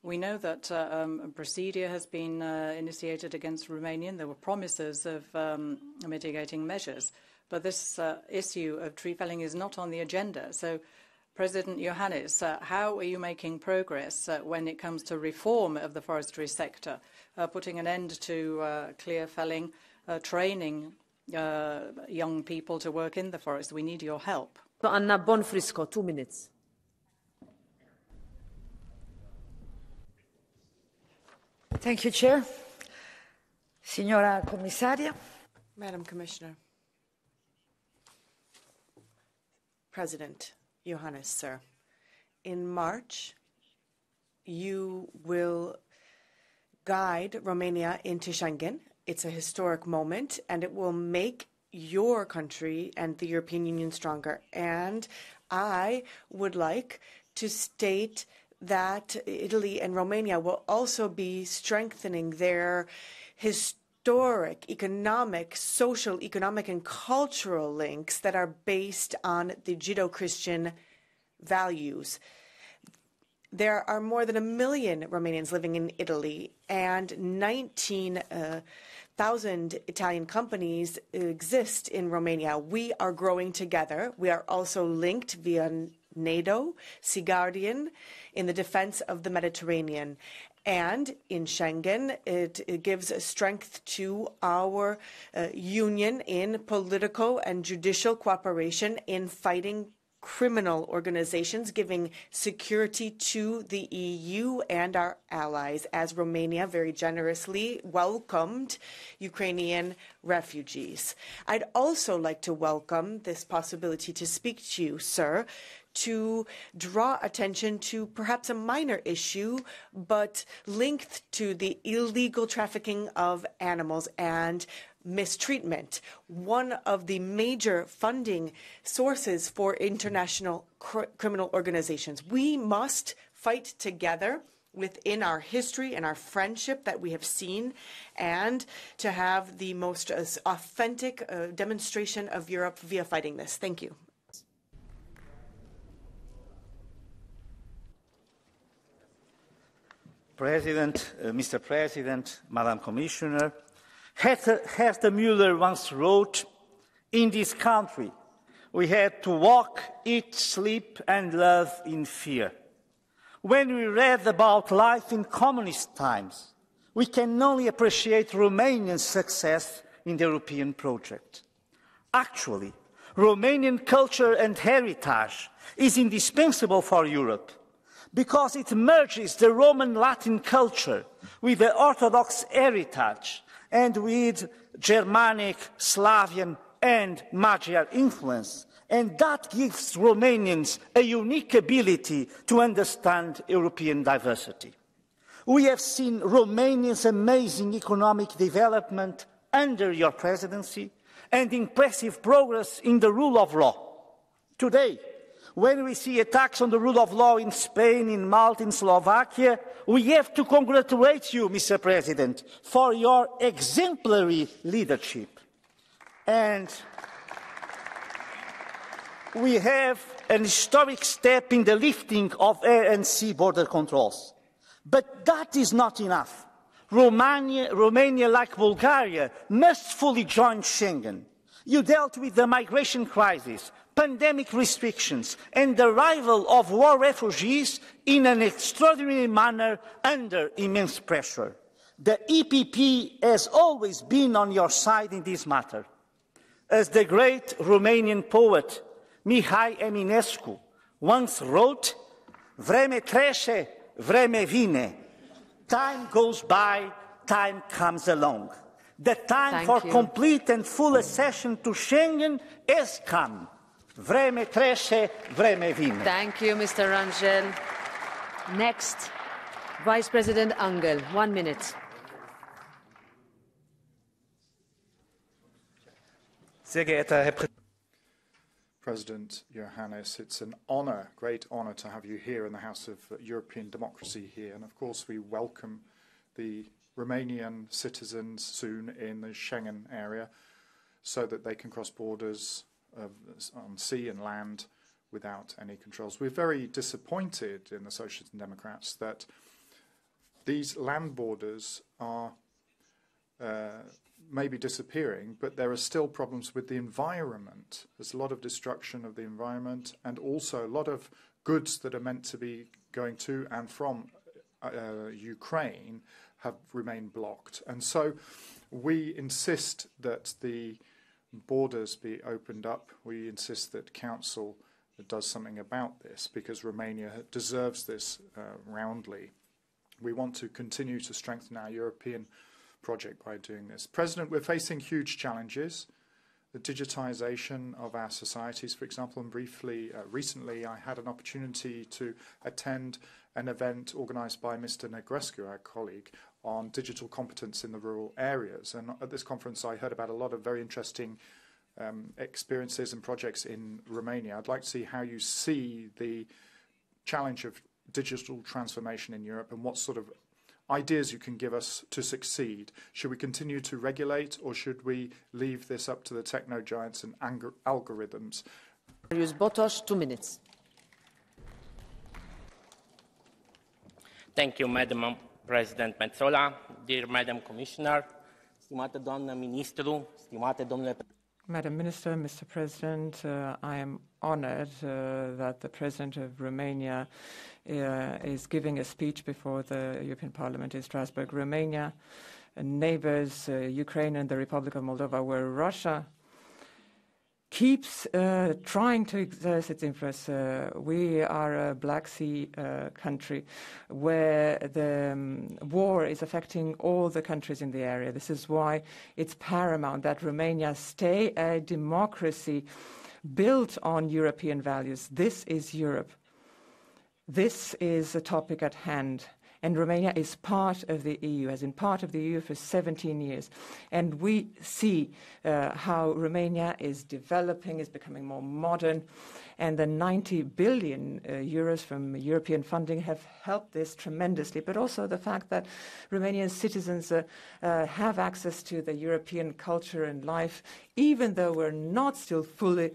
We know that uh, um, a procedure has been uh, initiated against Romania. There were promises of um, mitigating measures. But this uh, issue of tree felling is not on the agenda. So, President Iohannis, uh, how are you making progress uh, when it comes to reform of the forestry sector, uh, putting an end to clear felling, training young people to work in the forest? We need your help. Anna Bonfrisco, two minutes. Thank you, Chair. Signora Commissaria. Madam Commissioner. President Iohannis, sir, in March, you will guide Romania into Schengen. It's a historic moment, and it will make your country and the European Union stronger. And I would like to state that Italy and Romania will also be strengthening their historic economic, social, economic, and cultural links that are based on the Judeo Christian values. There are more than a million Romanians living in Italy, and 19,000 uh, Italian companies exist in Romania. We are growing together. We are also linked via NATO, Sea Guardian, in the defense of the Mediterranean. And in Schengen, it, it gives strength to our uh, union in political and judicial cooperation in fighting criminal organizations, giving security to the EU and our allies, as Romania very generously welcomed Ukrainian refugees. I'd also like to welcome this possibility to speak to you, sir, to draw attention to perhaps a minor issue, but linked to the illegal trafficking of animals and mistreatment, one of the major funding sources for international cr criminal organizations. We must fight together within our history and our friendship that we have seen, and to have the most uh, authentic uh, demonstration of Europe via fighting this. Thank you. President, uh, Mr. President, Madam Commissioner, Herta Müller once wrote, in this country, we had to walk, eat, sleep, and love in fear. When we read about life in communist times, we can only appreciate Romanian success in the European project. Actually, Romanian culture and heritage is indispensable for Europe because it merges the Roman Latin culture with the Orthodox heritage and with Germanic, Slavian, and Magyar influence. And that gives Romanians a unique ability to understand European diversity. We have seen Romania's amazing economic development under your presidency and impressive progress in the rule of law. Today, When we see attacks on the rule of law in Spain, in Malta, in Slovakia, we have to congratulate you, Mr. President, for your exemplary leadership. And we have an historic step in the lifting of air and sea border controls. But that is not enough. Romania, Romania, like Bulgaria, must fully join Schengen. You dealt with the migration crisis, pandemic restrictions, and the arrival of war refugees in an extraordinary manner under immense pressure. The EPP has always been on your side in this matter. As the great Romanian poet Mihai Eminescu once wrote, Vreme trece, vreme vine. Time goes by, time comes along. The time Thank for you. complete and full accession to Schengen has come. Vreme trece, vreme vine. Thank you, Mr. Rangel. Next, Vice President Angel, one minute. Sehr geehrter Herr Präsident. President Iohannis, it's an honour, great honour to have you here in the House of European Democracy here. And of course, we welcome the Romanian citizens soon in the Schengen area so that they can cross borders of, on sea and land without any controls. We're very disappointed in the Socialists and Democrats that these land borders are uh, maybe disappearing, but there are still problems with the environment. There's a lot of destruction of the environment and also a lot of goods that are meant to be going to and from uh, Ukraine have remained blocked. And so we insist that the borders be opened up. We insist that Council does something about this because Romania deserves this uh, roundly. We want to continue to strengthen our European project by doing this. President, we're facing huge challenges. The digitization of our societies, for example, and briefly, uh, recently I had an opportunity to attend an event organized by Mr. Negrescu, our colleague, on digital competence in the rural areas. And at this conference, I heard about a lot of very interesting um, experiences and projects in Romania. I'd like to see how you see the challenge of digital transformation in Europe and what sort of ideas you can give us to succeed. Should we continue to regulate or should we leave this up to the techno giants and ang- algorithms? Marius Botoș, two minutes. Thank you, Madam President Metsola, dear Madam Commissioner, doamnă ministru, stimate domnule Madam Minister, Mr. President, uh, I am honored uh, that the President of Romania uh, is giving a speech before the European Parliament in Strasbourg. Romania, neighbors, uh, Ukraine and the Republic of Moldova, where Russia keeps uh, trying to exert its influence. Uh, we are a Black Sea uh, country where the um, war is affecting all the countries in the area. This is why it's paramount that Romania stay a democracy built on European values. This is Europe. This is a topic at hand. And Romania is part of the EU, has been part of the EU for 17 years. And we see uh, how Romania is developing, is becoming more modern. And the 90 billion uh, euros from European funding have helped this tremendously. But also the fact that Romanian citizens uh, uh, have access to the European culture and life, even though we're not still fully,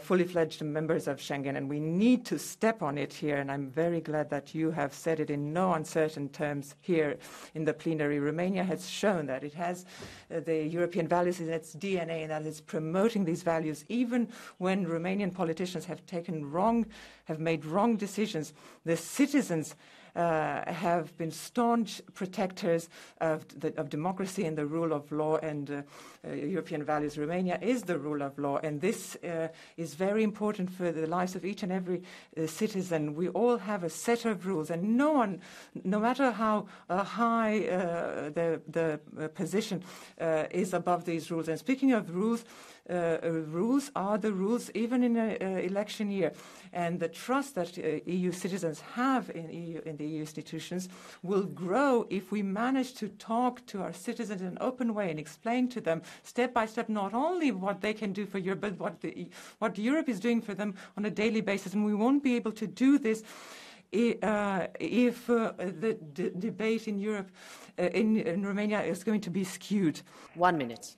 fully fledged members of Schengen. And we need to step on it here. And I'm very glad that you have said it in no uncertain terms here in the plenary. Romania has shown that it has the European values in its DNA and that it's promoting these values, even when Romanian politicians have taken wrong, have made wrong decisions. The citizens uh, have been staunch protectors of, the, of, democracy and the rule of law and uh, uh, European values. Romania is the rule of law, and this uh, is very important for the lives of each and every uh, citizen. We all have a set of rules, and no one, no matter how uh, high the, the position, is above these rules. And speaking of rules, rules are the rules even in an election year. And the trust that uh, EU citizens have in, EU, in the EU institutions will grow if we manage to talk to our citizens in an open way and explain to them step by step not only what they can do for Europe, but what, the, what Europe is doing for them on a daily basis. And we won't be able to do this uh, if uh, the debate in Europe, uh, in, in Romania, is going to be skewed. One minute.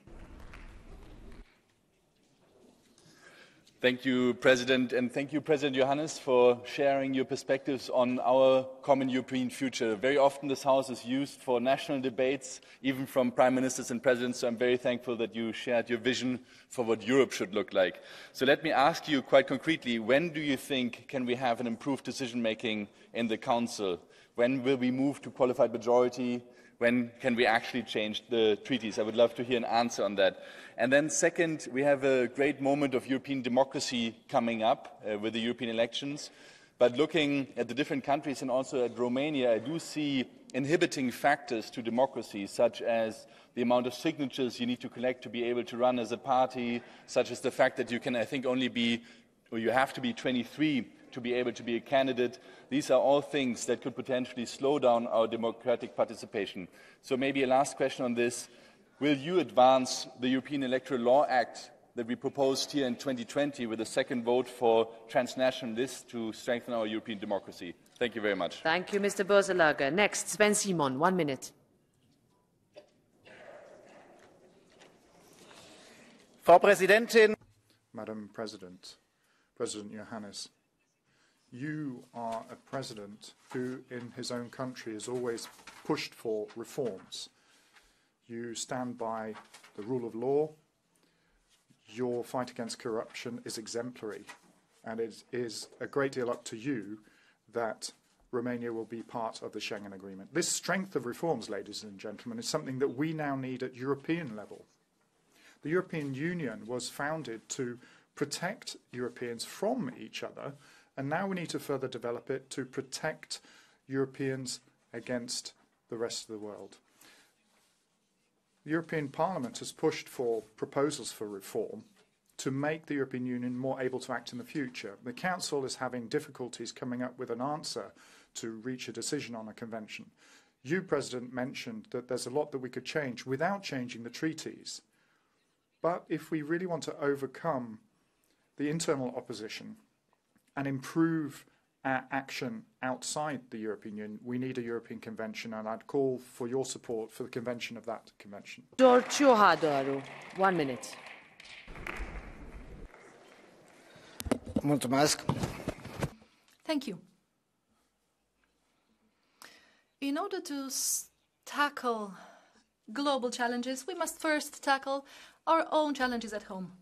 Thank you, President, and thank you, President Iohannis, for sharing your perspectives on our common European future. Very often this House is used for national debates, even from prime ministers and presidents, so I'm very thankful that you shared your vision for what Europe should look like. So let me ask you quite concretely, when do you think can we have an improved decision-making in the Council? When will we move to qualified majority? When can we actually change the treaties? I would love to hear an answer on that. And then second, we have a great moment of European democracy coming up uh, with the European elections. But looking at the different countries and also at Romania, I do see inhibiting factors to democracy, such as the amount of signatures you need to collect to be able to run as a party, such as the fact that you can, I think, only be, or you have to be 23 to be able to be a candidate. These are all things that could potentially slow down our democratic participation. So maybe a last question on this. Will you advance the European Electoral Law Act that we proposed here in 2020 with a second vote for transnational lists to strengthen our European democracy? Thank you very much. Thank you, Mr. Boeselager. Next, Sven Simon, one minute. Frau Präsidentin. Madam President, President Iohannis, you are a president who, in his own country, has always pushed for reforms you stand by the rule of law. Your fight against corruption is exemplary. And it is a great deal up to you that Romania will be part of the Schengen Agreement. This strength of reforms, ladies and gentlemen, is something that we now need at European level. The European Union was founded to protect Europeans from each other, and now we need to further develop it to protect Europeans against the rest of the world. The European Parliament has pushed for proposals for reform to make the European Union more able to act in the future. The Council is having difficulties coming up with an answer to reach a decision on a convention. You, President, mentioned that there's a lot that we could change without changing the treaties. But if we really want to overcome the internal opposition and improve action outside the European Union, we need a European convention, and I'd call for your support for the convention of that convention. Tudor Ciuhodaru, one minute. Mulțumesc. Thank you. In order to tackle global challenges, we must first tackle our own challenges at home.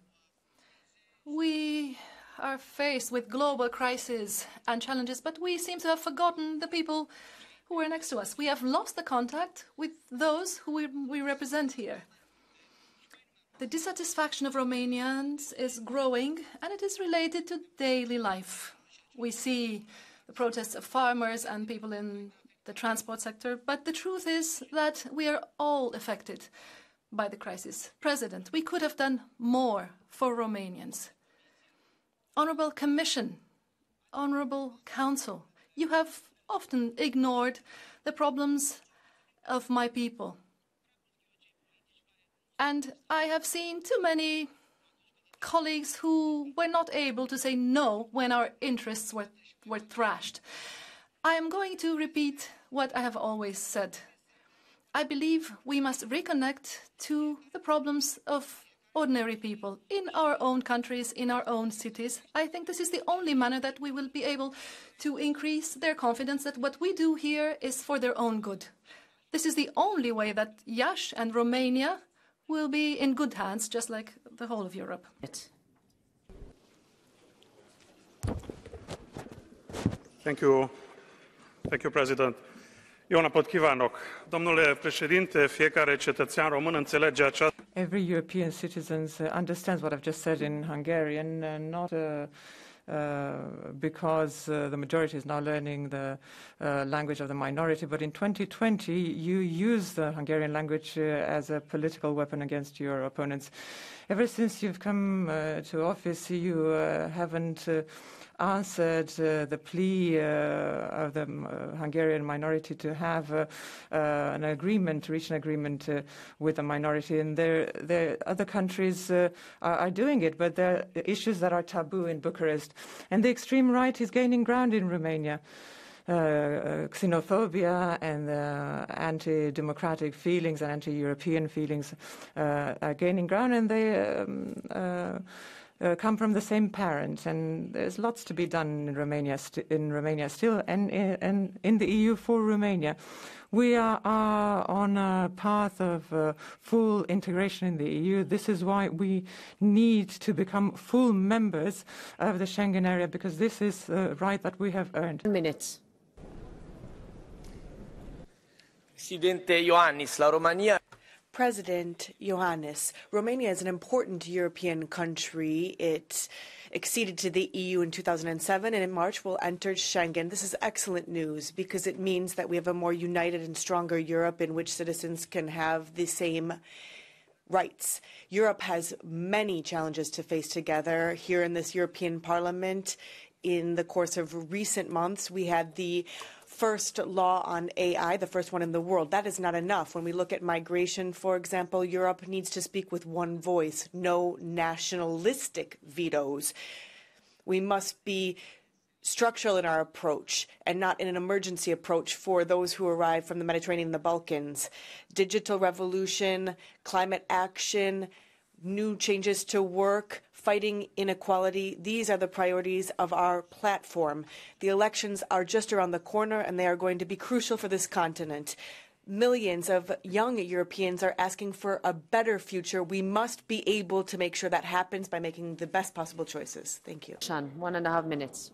We are faced with global crises and challenges, but we seem to have forgotten the people who are next to us. We have lost the contact with those who we, we represent here. The dissatisfaction of Romanians is growing, and it is related to daily life. We see the protests of farmers and people in the transport sector, but the truth is that we are all affected by the crisis. President, we could have done more for Romanians. Honourable Commission, Honourable Council, you have often ignored the problems of my people. And I have seen too many colleagues who were not able to say no when our interests were, were thrashed. I am going to repeat what I have always said. I believe we must reconnect to the problems of ordinary people in our own countries, in our own cities. I think this is the only manner that we will be able to increase their confidence that what we do here is for their own good. This is the only way that Iași and Romania will be in good hands, just like the whole of Europe. Thank you. Thank you, President. Iona Potkivanok. Domnule președinte, fiecare cetățean român înțelege această... Every European citizen uh, understands what I've just said in Hungarian, uh, not uh, uh because uh, the majority is now learning the uh, language of the minority. But in 2020, you used the Hungarian language as a political weapon against your opponents. Ever since you've come to office, you haven't answered uh, the plea uh, of the uh, Hungarian minority to have an agreement, to reach an agreement with the minority. And there, there other countries are, are, doing it, but there are issues that are taboo in Bucharest. And the extreme right is gaining ground in Romania. Uh, xenophobia and uh, anti-democratic feelings and anti-European feelings uh, are gaining ground, and they um, come from the same parents, and there's lots to be done in Romania, in Romania still, and, and in the EU for Romania. We are, are on a path of uh, full integration in the EU. This is why we need to become full members of the Schengen area, because this is a right that we have earned. Minutes. Presidente Iohannis, la Romania President Iohannis, Romania is an important European country. It acceded to the EU in 2007 and in March will enter Schengen. This is excellent news because it means that we have a more united and stronger Europe in which citizens can have the same rights. Europe has many challenges to face together. Here in this European Parliament, in the course of recent months, we had the first law on AI, the first one in the world. That is not enough. When we look at migration, for example, Europe needs to speak with one voice, no nationalistic vetoes. We must be structural in our approach and not in an emergency approach for those who arrive from the Mediterranean and the Balkans. Digital revolution, climate action, new changes to work, fighting inequality. These are the priorities of our platform. The elections are just around the corner and they are going to be crucial for this continent. Millions of young Europeans are asking for a better future. We must be able to make sure that happens by making the best possible choices. Thank you. Shan, one and a half minutes.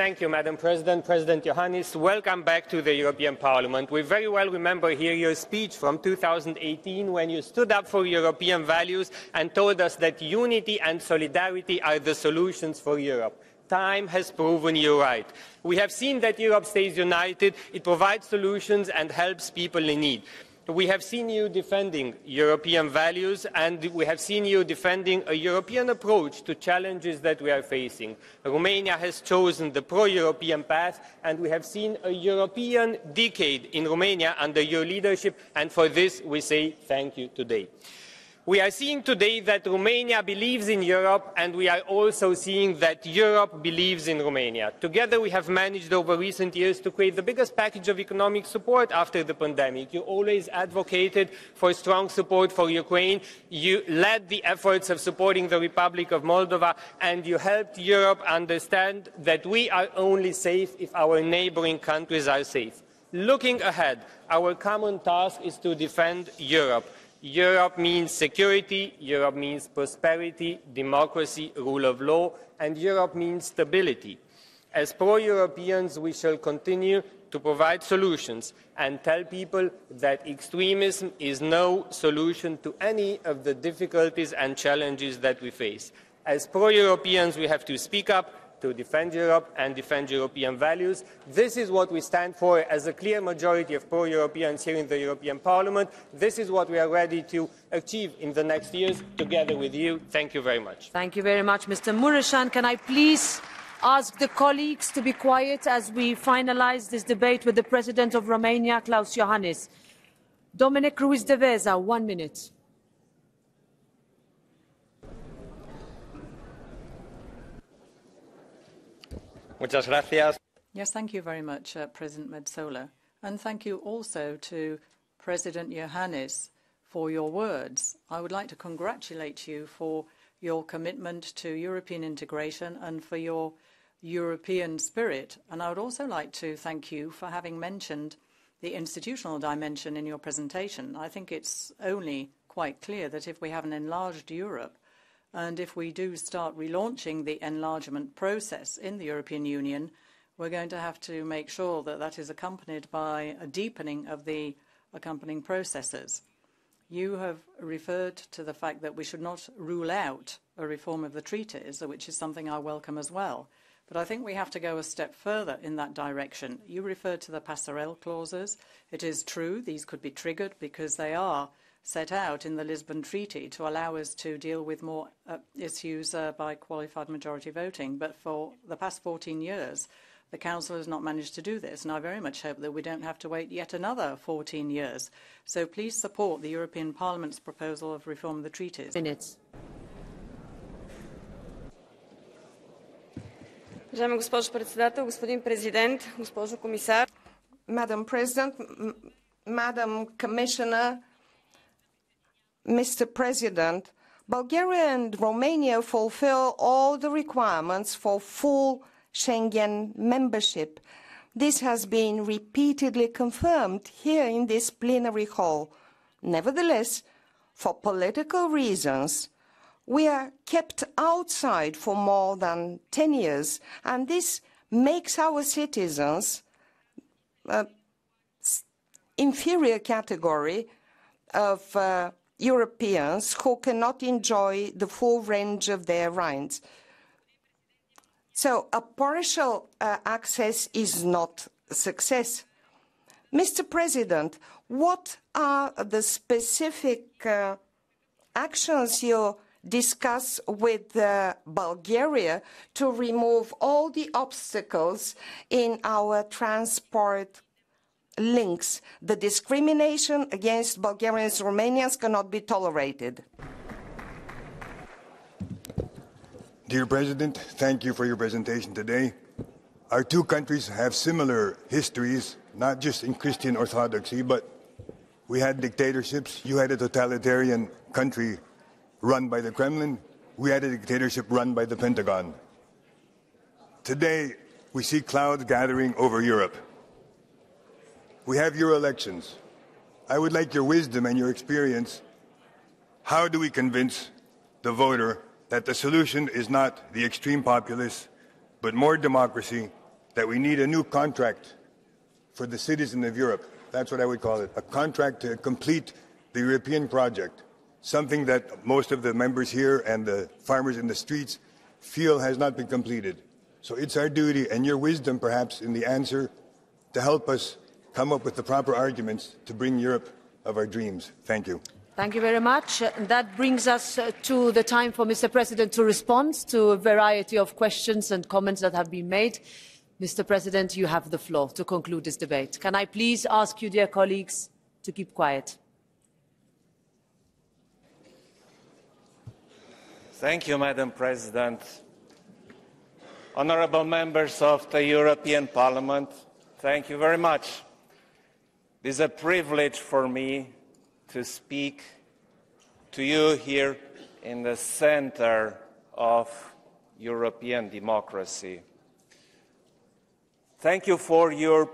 Thank you, Madam President. President Iohannis, welcome back to the European Parliament. We very well remember here your speech from 2018 when you stood up for European values and told us that unity and solidarity are the solutions for Europe time has proven you right. We have seen that Europe stays united, it provides solutions and helps people in need we have seen you defending European values and we have seen you defending a European approach to challenges that we are facing. Romania has chosen the pro-European path and we have seen a European decade in Romania under your leadership and for this we say thank you today. We are seeing today that Romania believes in Europe and we are also seeing that Europe believes in Romania. Together we have managed over recent years to create the biggest package of economic support after the pandemic. You always advocated for strong support for Ukraine. You led the efforts of supporting the Republic of Moldova and you helped Europe understand that we are only safe if our neighboring countries are safe. Looking ahead, our common task is to defend Europe. Europe means security, Europe means prosperity, democracy, rule of law, and Europe means stability. As pro-Europeans, we shall continue to provide solutions and tell people that extremism is no solution to any of the difficulties and challenges that we face. As pro-Europeans, we have to speak up, to defend Europe and defend European values. This is what we stand for as a clear majority of pro-Europeans here in the European Parliament. This is what we are ready to achieve in the next years together with you. Thank you very much. Thank you very much, Mr. Mureșan. Can I please ask the colleagues to be quiet as we finalise this debate with the President of Romania, Klaus Iohannis. Domènec Ruiz Devesa, one minute. Muchas gracias. Yes, thank you very much, uh, President Metsola. And thank you also to President Iohannis for your words. I would like to congratulate you for your commitment to European integration and for your European spirit. And I would also like to thank you for having mentioned the institutional dimension in your presentation. I think it's only quite clear that if we have an enlarged Europe, and if we do start relaunching the enlargement process in the European Union, we're going to have to make sure that that is accompanied by a deepening of the accompanying processes. You have referred to the fact that we should not rule out a reform of the treaties, which is something I welcome as well. But I think we have to go a step further in that direction. You referred to the passerelle clauses. It is true these could be triggered because they are set out in the Lisbon Treaty to allow us to deal with more uh, issues uh, by qualified majority voting. But for the past 14 years, the Council has not managed to do this, and I very much hope that we don't have to wait yet another 14 years. So please support the European Parliament's proposal of reform of the treaties. Minutes. Madam President, Madam Commissioner, Mr. President, Bulgaria and Romania fulfill all the requirements for full Schengen membership. This has been repeatedly confirmed here in this plenary hall. Nevertheless, for political reasons, we are kept outside for more than 10 years, and this makes our citizens an inferior category of uh, Europeans who cannot enjoy the full range of their rights. So a partial uh, access is not success. Mr. President, what are the specific uh, actions you discuss with uh, Bulgaria to remove all the obstacles in our transport links. The discrimination against Bulgarians and Romanians cannot be tolerated. Dear President, thank you for your presentation today. Our two countries have similar histories, not just in Christian Orthodoxy, but we had dictatorships. You had a totalitarian country run by the Kremlin. We had a dictatorship run by the Pentagon. Today, we see clouds gathering over Europe. We have your elections. I would like your wisdom and your experience. How do we convince the voter that the solution is not the extreme populace, but more democracy, that we need a new contract for the citizen of Europe? That's what I would call it a contract to complete the European project, something that most of the members here and the farmers in the streets feel has not been completed. So it's our duty and your wisdom, perhaps, in the answer to help us come up with the proper arguments to bring Europe of our dreams. Thank you. Thank you very much. That brings us uh, to the time for Mr. President to respond to a variety of questions and comments that have been made. Mr. President, you have the floor to conclude this debate. Can I please ask you, dear colleagues, to keep quiet? Thank you, Madam President. Honourable members of the European Parliament, thank you very much it is a privilege for me to speak to you here in the center of European democracy. Thank you for your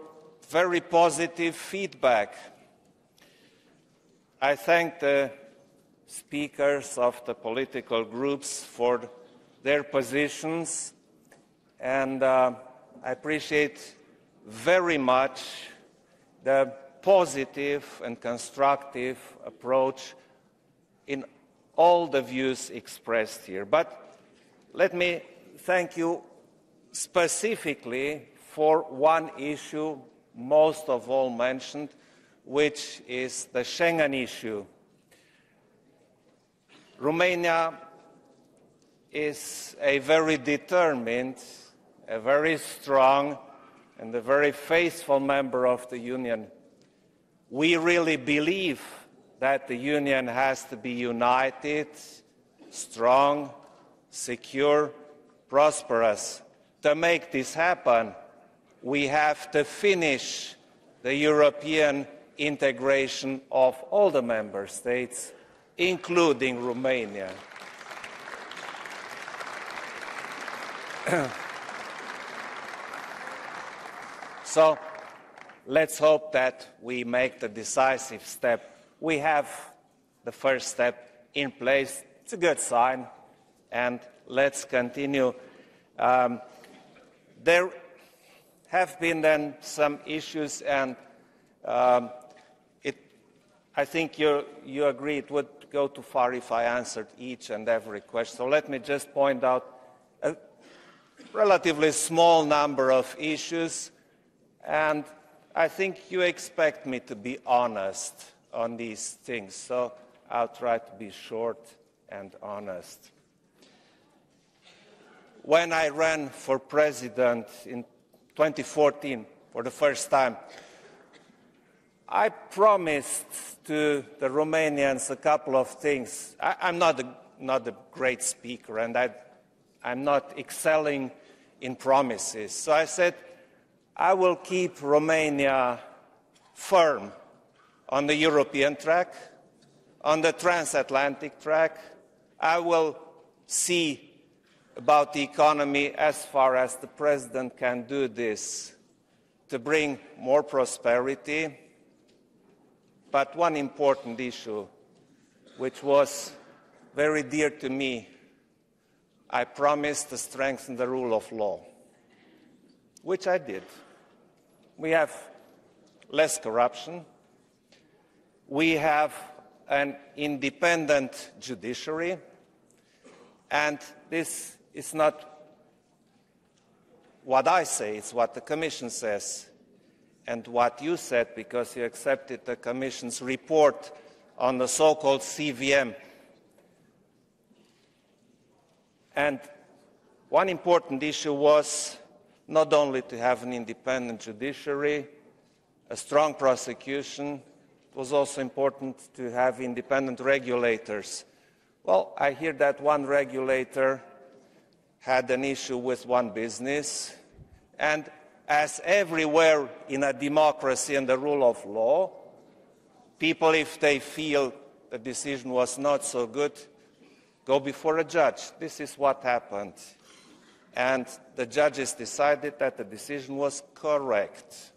very positive feedback. I thank the speakers of the political groups for their positions, and uh, I appreciate very much the positive and constructive approach in all the views expressed here. But let me thank you specifically for one issue most of all mentioned, which is the Schengen issue. Romania is a very determined, a very strong, and a very faithful member of the Union we really believe that the Union has to be united, strong, secure, prosperous. To make this happen, we have to finish the European integration of all the member states, including Romania. so let's hope that we make the decisive step. We have the first step in place. It's a good sign, and let's continue. Um, there have been then some issues, and um, it, I think you, you agree it would go too far if I answered each and every question. So let me just point out a relatively small number of issues, and I think you expect me to be honest on these things, so I'll try to be short and honest. When I ran for president in 2014 for the first time, I promised to the Romanians a couple of things. I, am not a, not a great speaker and I, I'm not excelling in promises. So I said, I will keep Romania firm on the European track, on the transatlantic track. I will see about the economy as far as the president can do this to bring more prosperity but one important issue, which was very dear to me, I promised to strengthen the rule of law, which I did. We have less corruption. We have an independent judiciary. And this is not what I say, it's what the Commission says and what you said because you accepted the Commission's report on the so-called CVM. And one important issue was not only to have an independent judiciary, a strong prosecution, it was also important to have independent regulators. Well, I hear that one regulator had an issue with one business, and as everywhere in a democracy and the rule of law, people, if they feel the decision was not so good, go before a judge. This is what happened. And the judges decided that the decision was correct.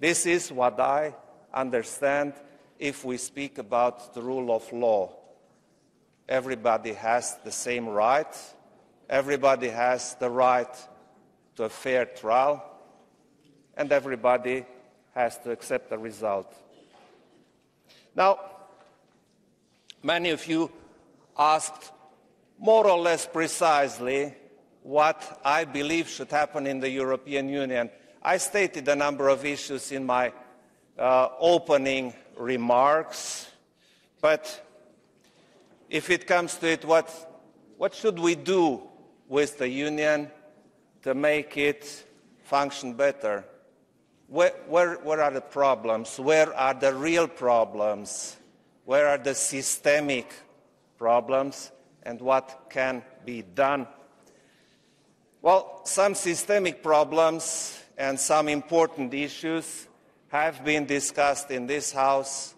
This is what I understand if we speak about the rule of law. Everybody has the same right. Everybody has the right to a fair trial and everybody has to accept the result. Now, many of you asked more or less precisely what I believe should happen in the European Union. I stated a number of issues in my uh, opening remarks, but if it comes to it, what, what should we do with the Union to make it function better? where, where, where are the problems? Where are the real problems? Where are the systemic problems? And what can be done? Well, some systemic problems and some important issues have been discussed in this House,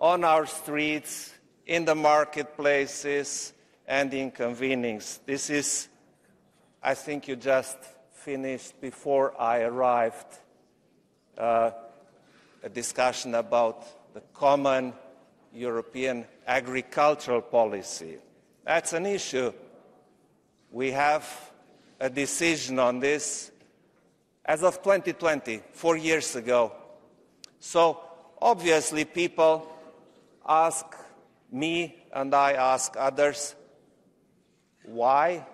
on our streets, in the marketplaces, and in convenings. This is, I think you just finished before I arrived uh, a discussion about the common European agricultural policy. That's an issue. We have a decision on this as of 2020, four years ago. So obviously people ask me and I ask others, why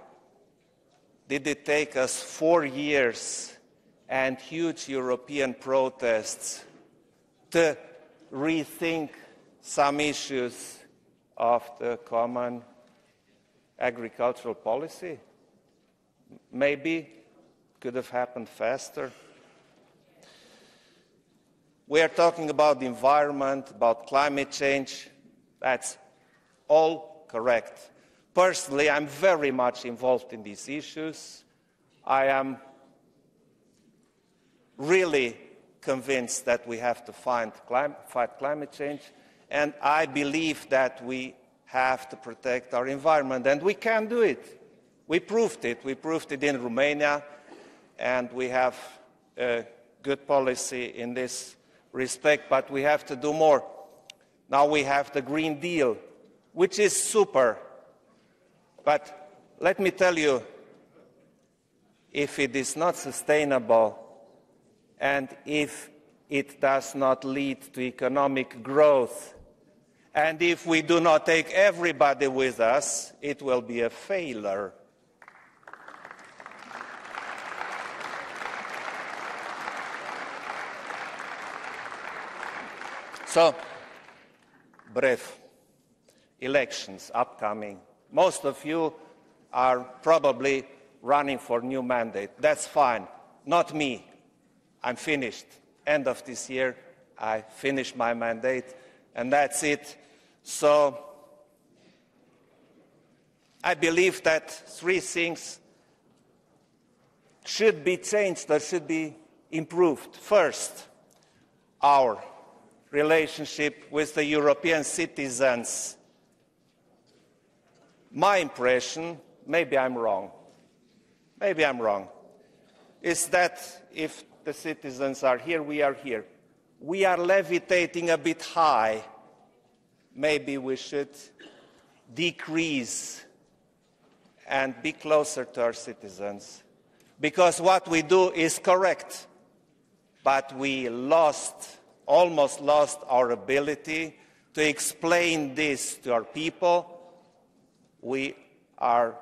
did it take us four years and huge European protests to rethink some issues of the common agricultural policy. Maybe could have happened faster. We are talking about the environment, about climate change. That's all correct. Personally, I'm very much involved in these issues. I am really convinced that we have to clim fight climate change, and I believe that we have to protect our environment, and we can do it. We proved it. We proved it in Romania, and we have a good policy in this respect, but we have to do more. Now we have the Green Deal, which is super. But let me tell you, if it is not sustainable, and if it does not lead to economic growth And if we do not take everybody with us, it will be a failure. So, brief. Elections upcoming. Most of you are probably running for new mandate. That's fine. Not me. I'm finished. End of this year, I finish my mandate, and that's it. So, I believe that three things should be changed or should be improved. First, our relationship with the European citizens. My impression, maybe I'm wrong, maybe I'm wrong, is that if the citizens are here, we are here. We are levitating a bit high. Maybe we should decrease and be closer to our citizens. Because what we do is correct, but we lost almost lost our ability to explain this to our people. We are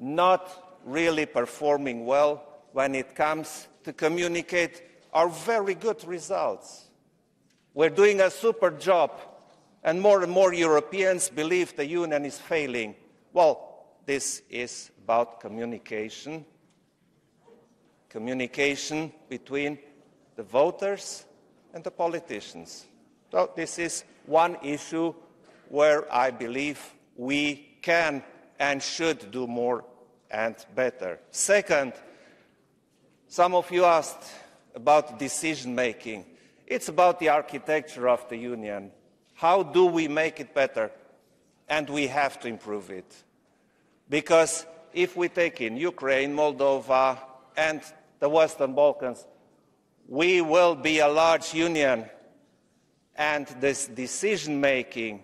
not really performing well when it comes to communicate our very good results. We're doing a super job, and more and more Europeans believe the Union is failing. Well, this is about communication. Communication between the voters and the politicians. So this is one issue where I believe we can and should do more and better. Second, some of you asked about decision making. It's about the architecture of the Union. How do we make it better? And we have to improve it. Because if we take in Ukraine, Moldova, and the Western Balkans, we will be a large union and this decision making,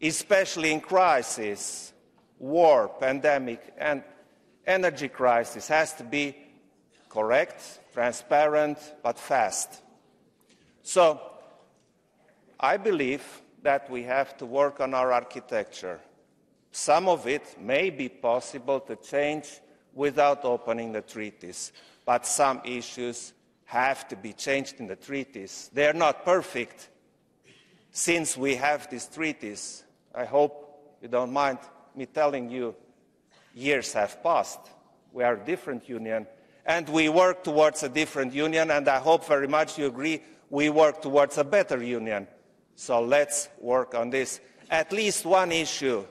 especially in crisis, war, pandemic, and energy crisis, has to be correct, transparent, but fast. So, I believe that we have to work on our architecture. Some of it may be possible to change without opening the treaties, but some issues have to be changed in the treaties. They are not perfect. Since we have these treaties, I hope you don't mind me telling you, years have passed. We are a different union, and we work towards a different union, and I hope very much you agree we work towards a better union. So let's work on this. At least one issue,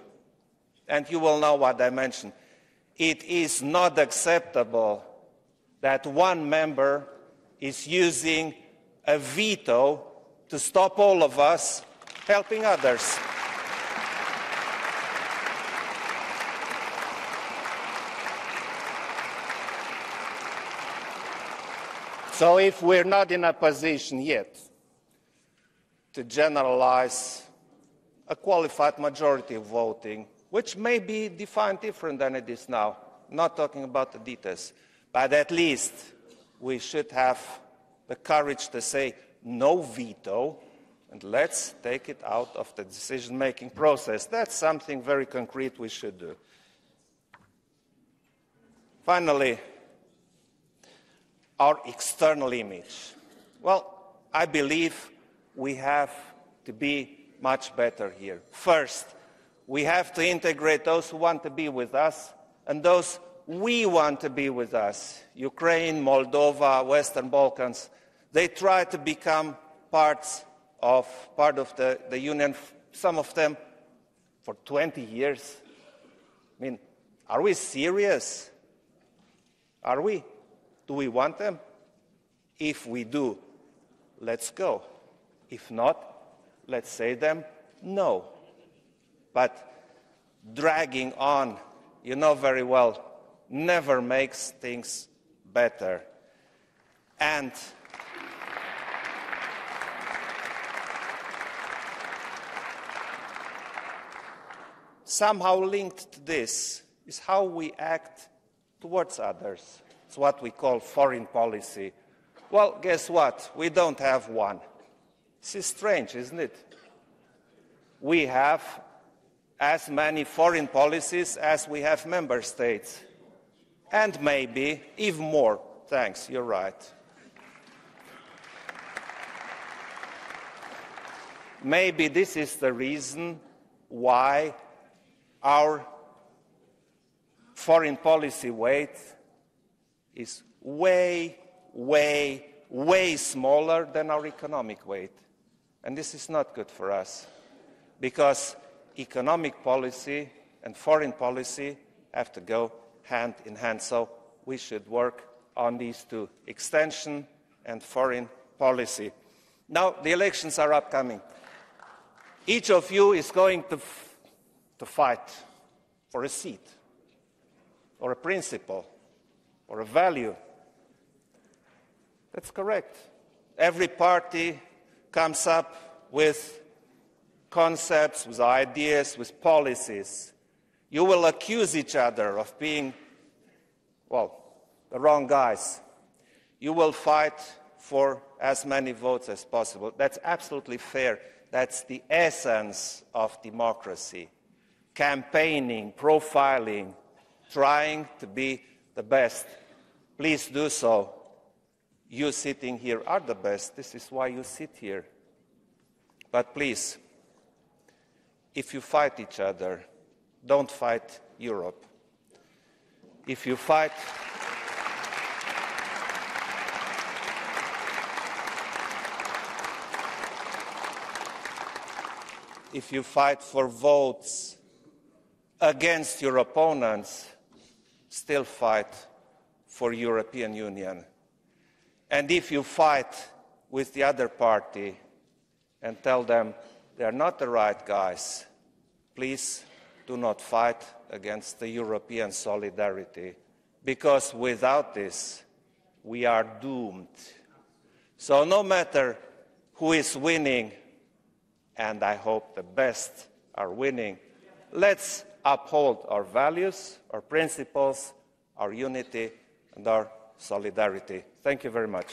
and you will know what I mentioned. It is not acceptable that one member is using a veto to stop all of us helping others. So if we're not in a position yet to generalize a qualified majority voting, which may be defined different than it is now, not talking about the details, but at least we should have the courage to say no veto and let's take it out of the decision making process. That's something very concrete we should do. Finally, our external image. Well, I believe we have to be much better here. First, we have to integrate those who want to be with us and those we want to be with us. Ukraine, Moldova, Western Balkans, they try to become parts of, part of the, the Union, some of them for 20 years. I mean, are we serious? Are we? Do we want them? If we do, let's go. If not, let's say them no. But dragging on, you know very well, never makes things better. And somehow linked to this is how we act towards others. It's what we call foreign policy. Well, guess what? We don't have one. This is strange, isn't it? we have as many foreign policies as we have member states. And maybe even more. Thanks, you're right. Maybe this is the reason why our foreign policy weight is way, way, way smaller than our economic weight. And this is not good for us because economic policy and foreign policy have to go hand in hand. So we should work on these two extension and foreign policy. Now, the elections are upcoming. Each of you is going to, to fight for a seat, or a principle, or a value. That's correct. Every party comes up with concepts, with ideas, with policies. You will accuse each other of being, well, the wrong guys. You will fight for as many votes as possible. That's absolutely fair. That's the essence of democracy. Campaigning, profiling, trying to be the best. Please do so. You sitting here are the best. This is why you sit here. But please, if you fight each other, don't fight Europe. If you fight, if you fight for votes against your opponents, still fight for European Union. And if you fight with the other party and tell them they are not the right guys, please do not fight against the European solidarity, because without this, we are doomed. So no matter who is winning, and I hope the best are winning. Let's uphold our values, our principles, our unity, and our solidarity. Thank you very much.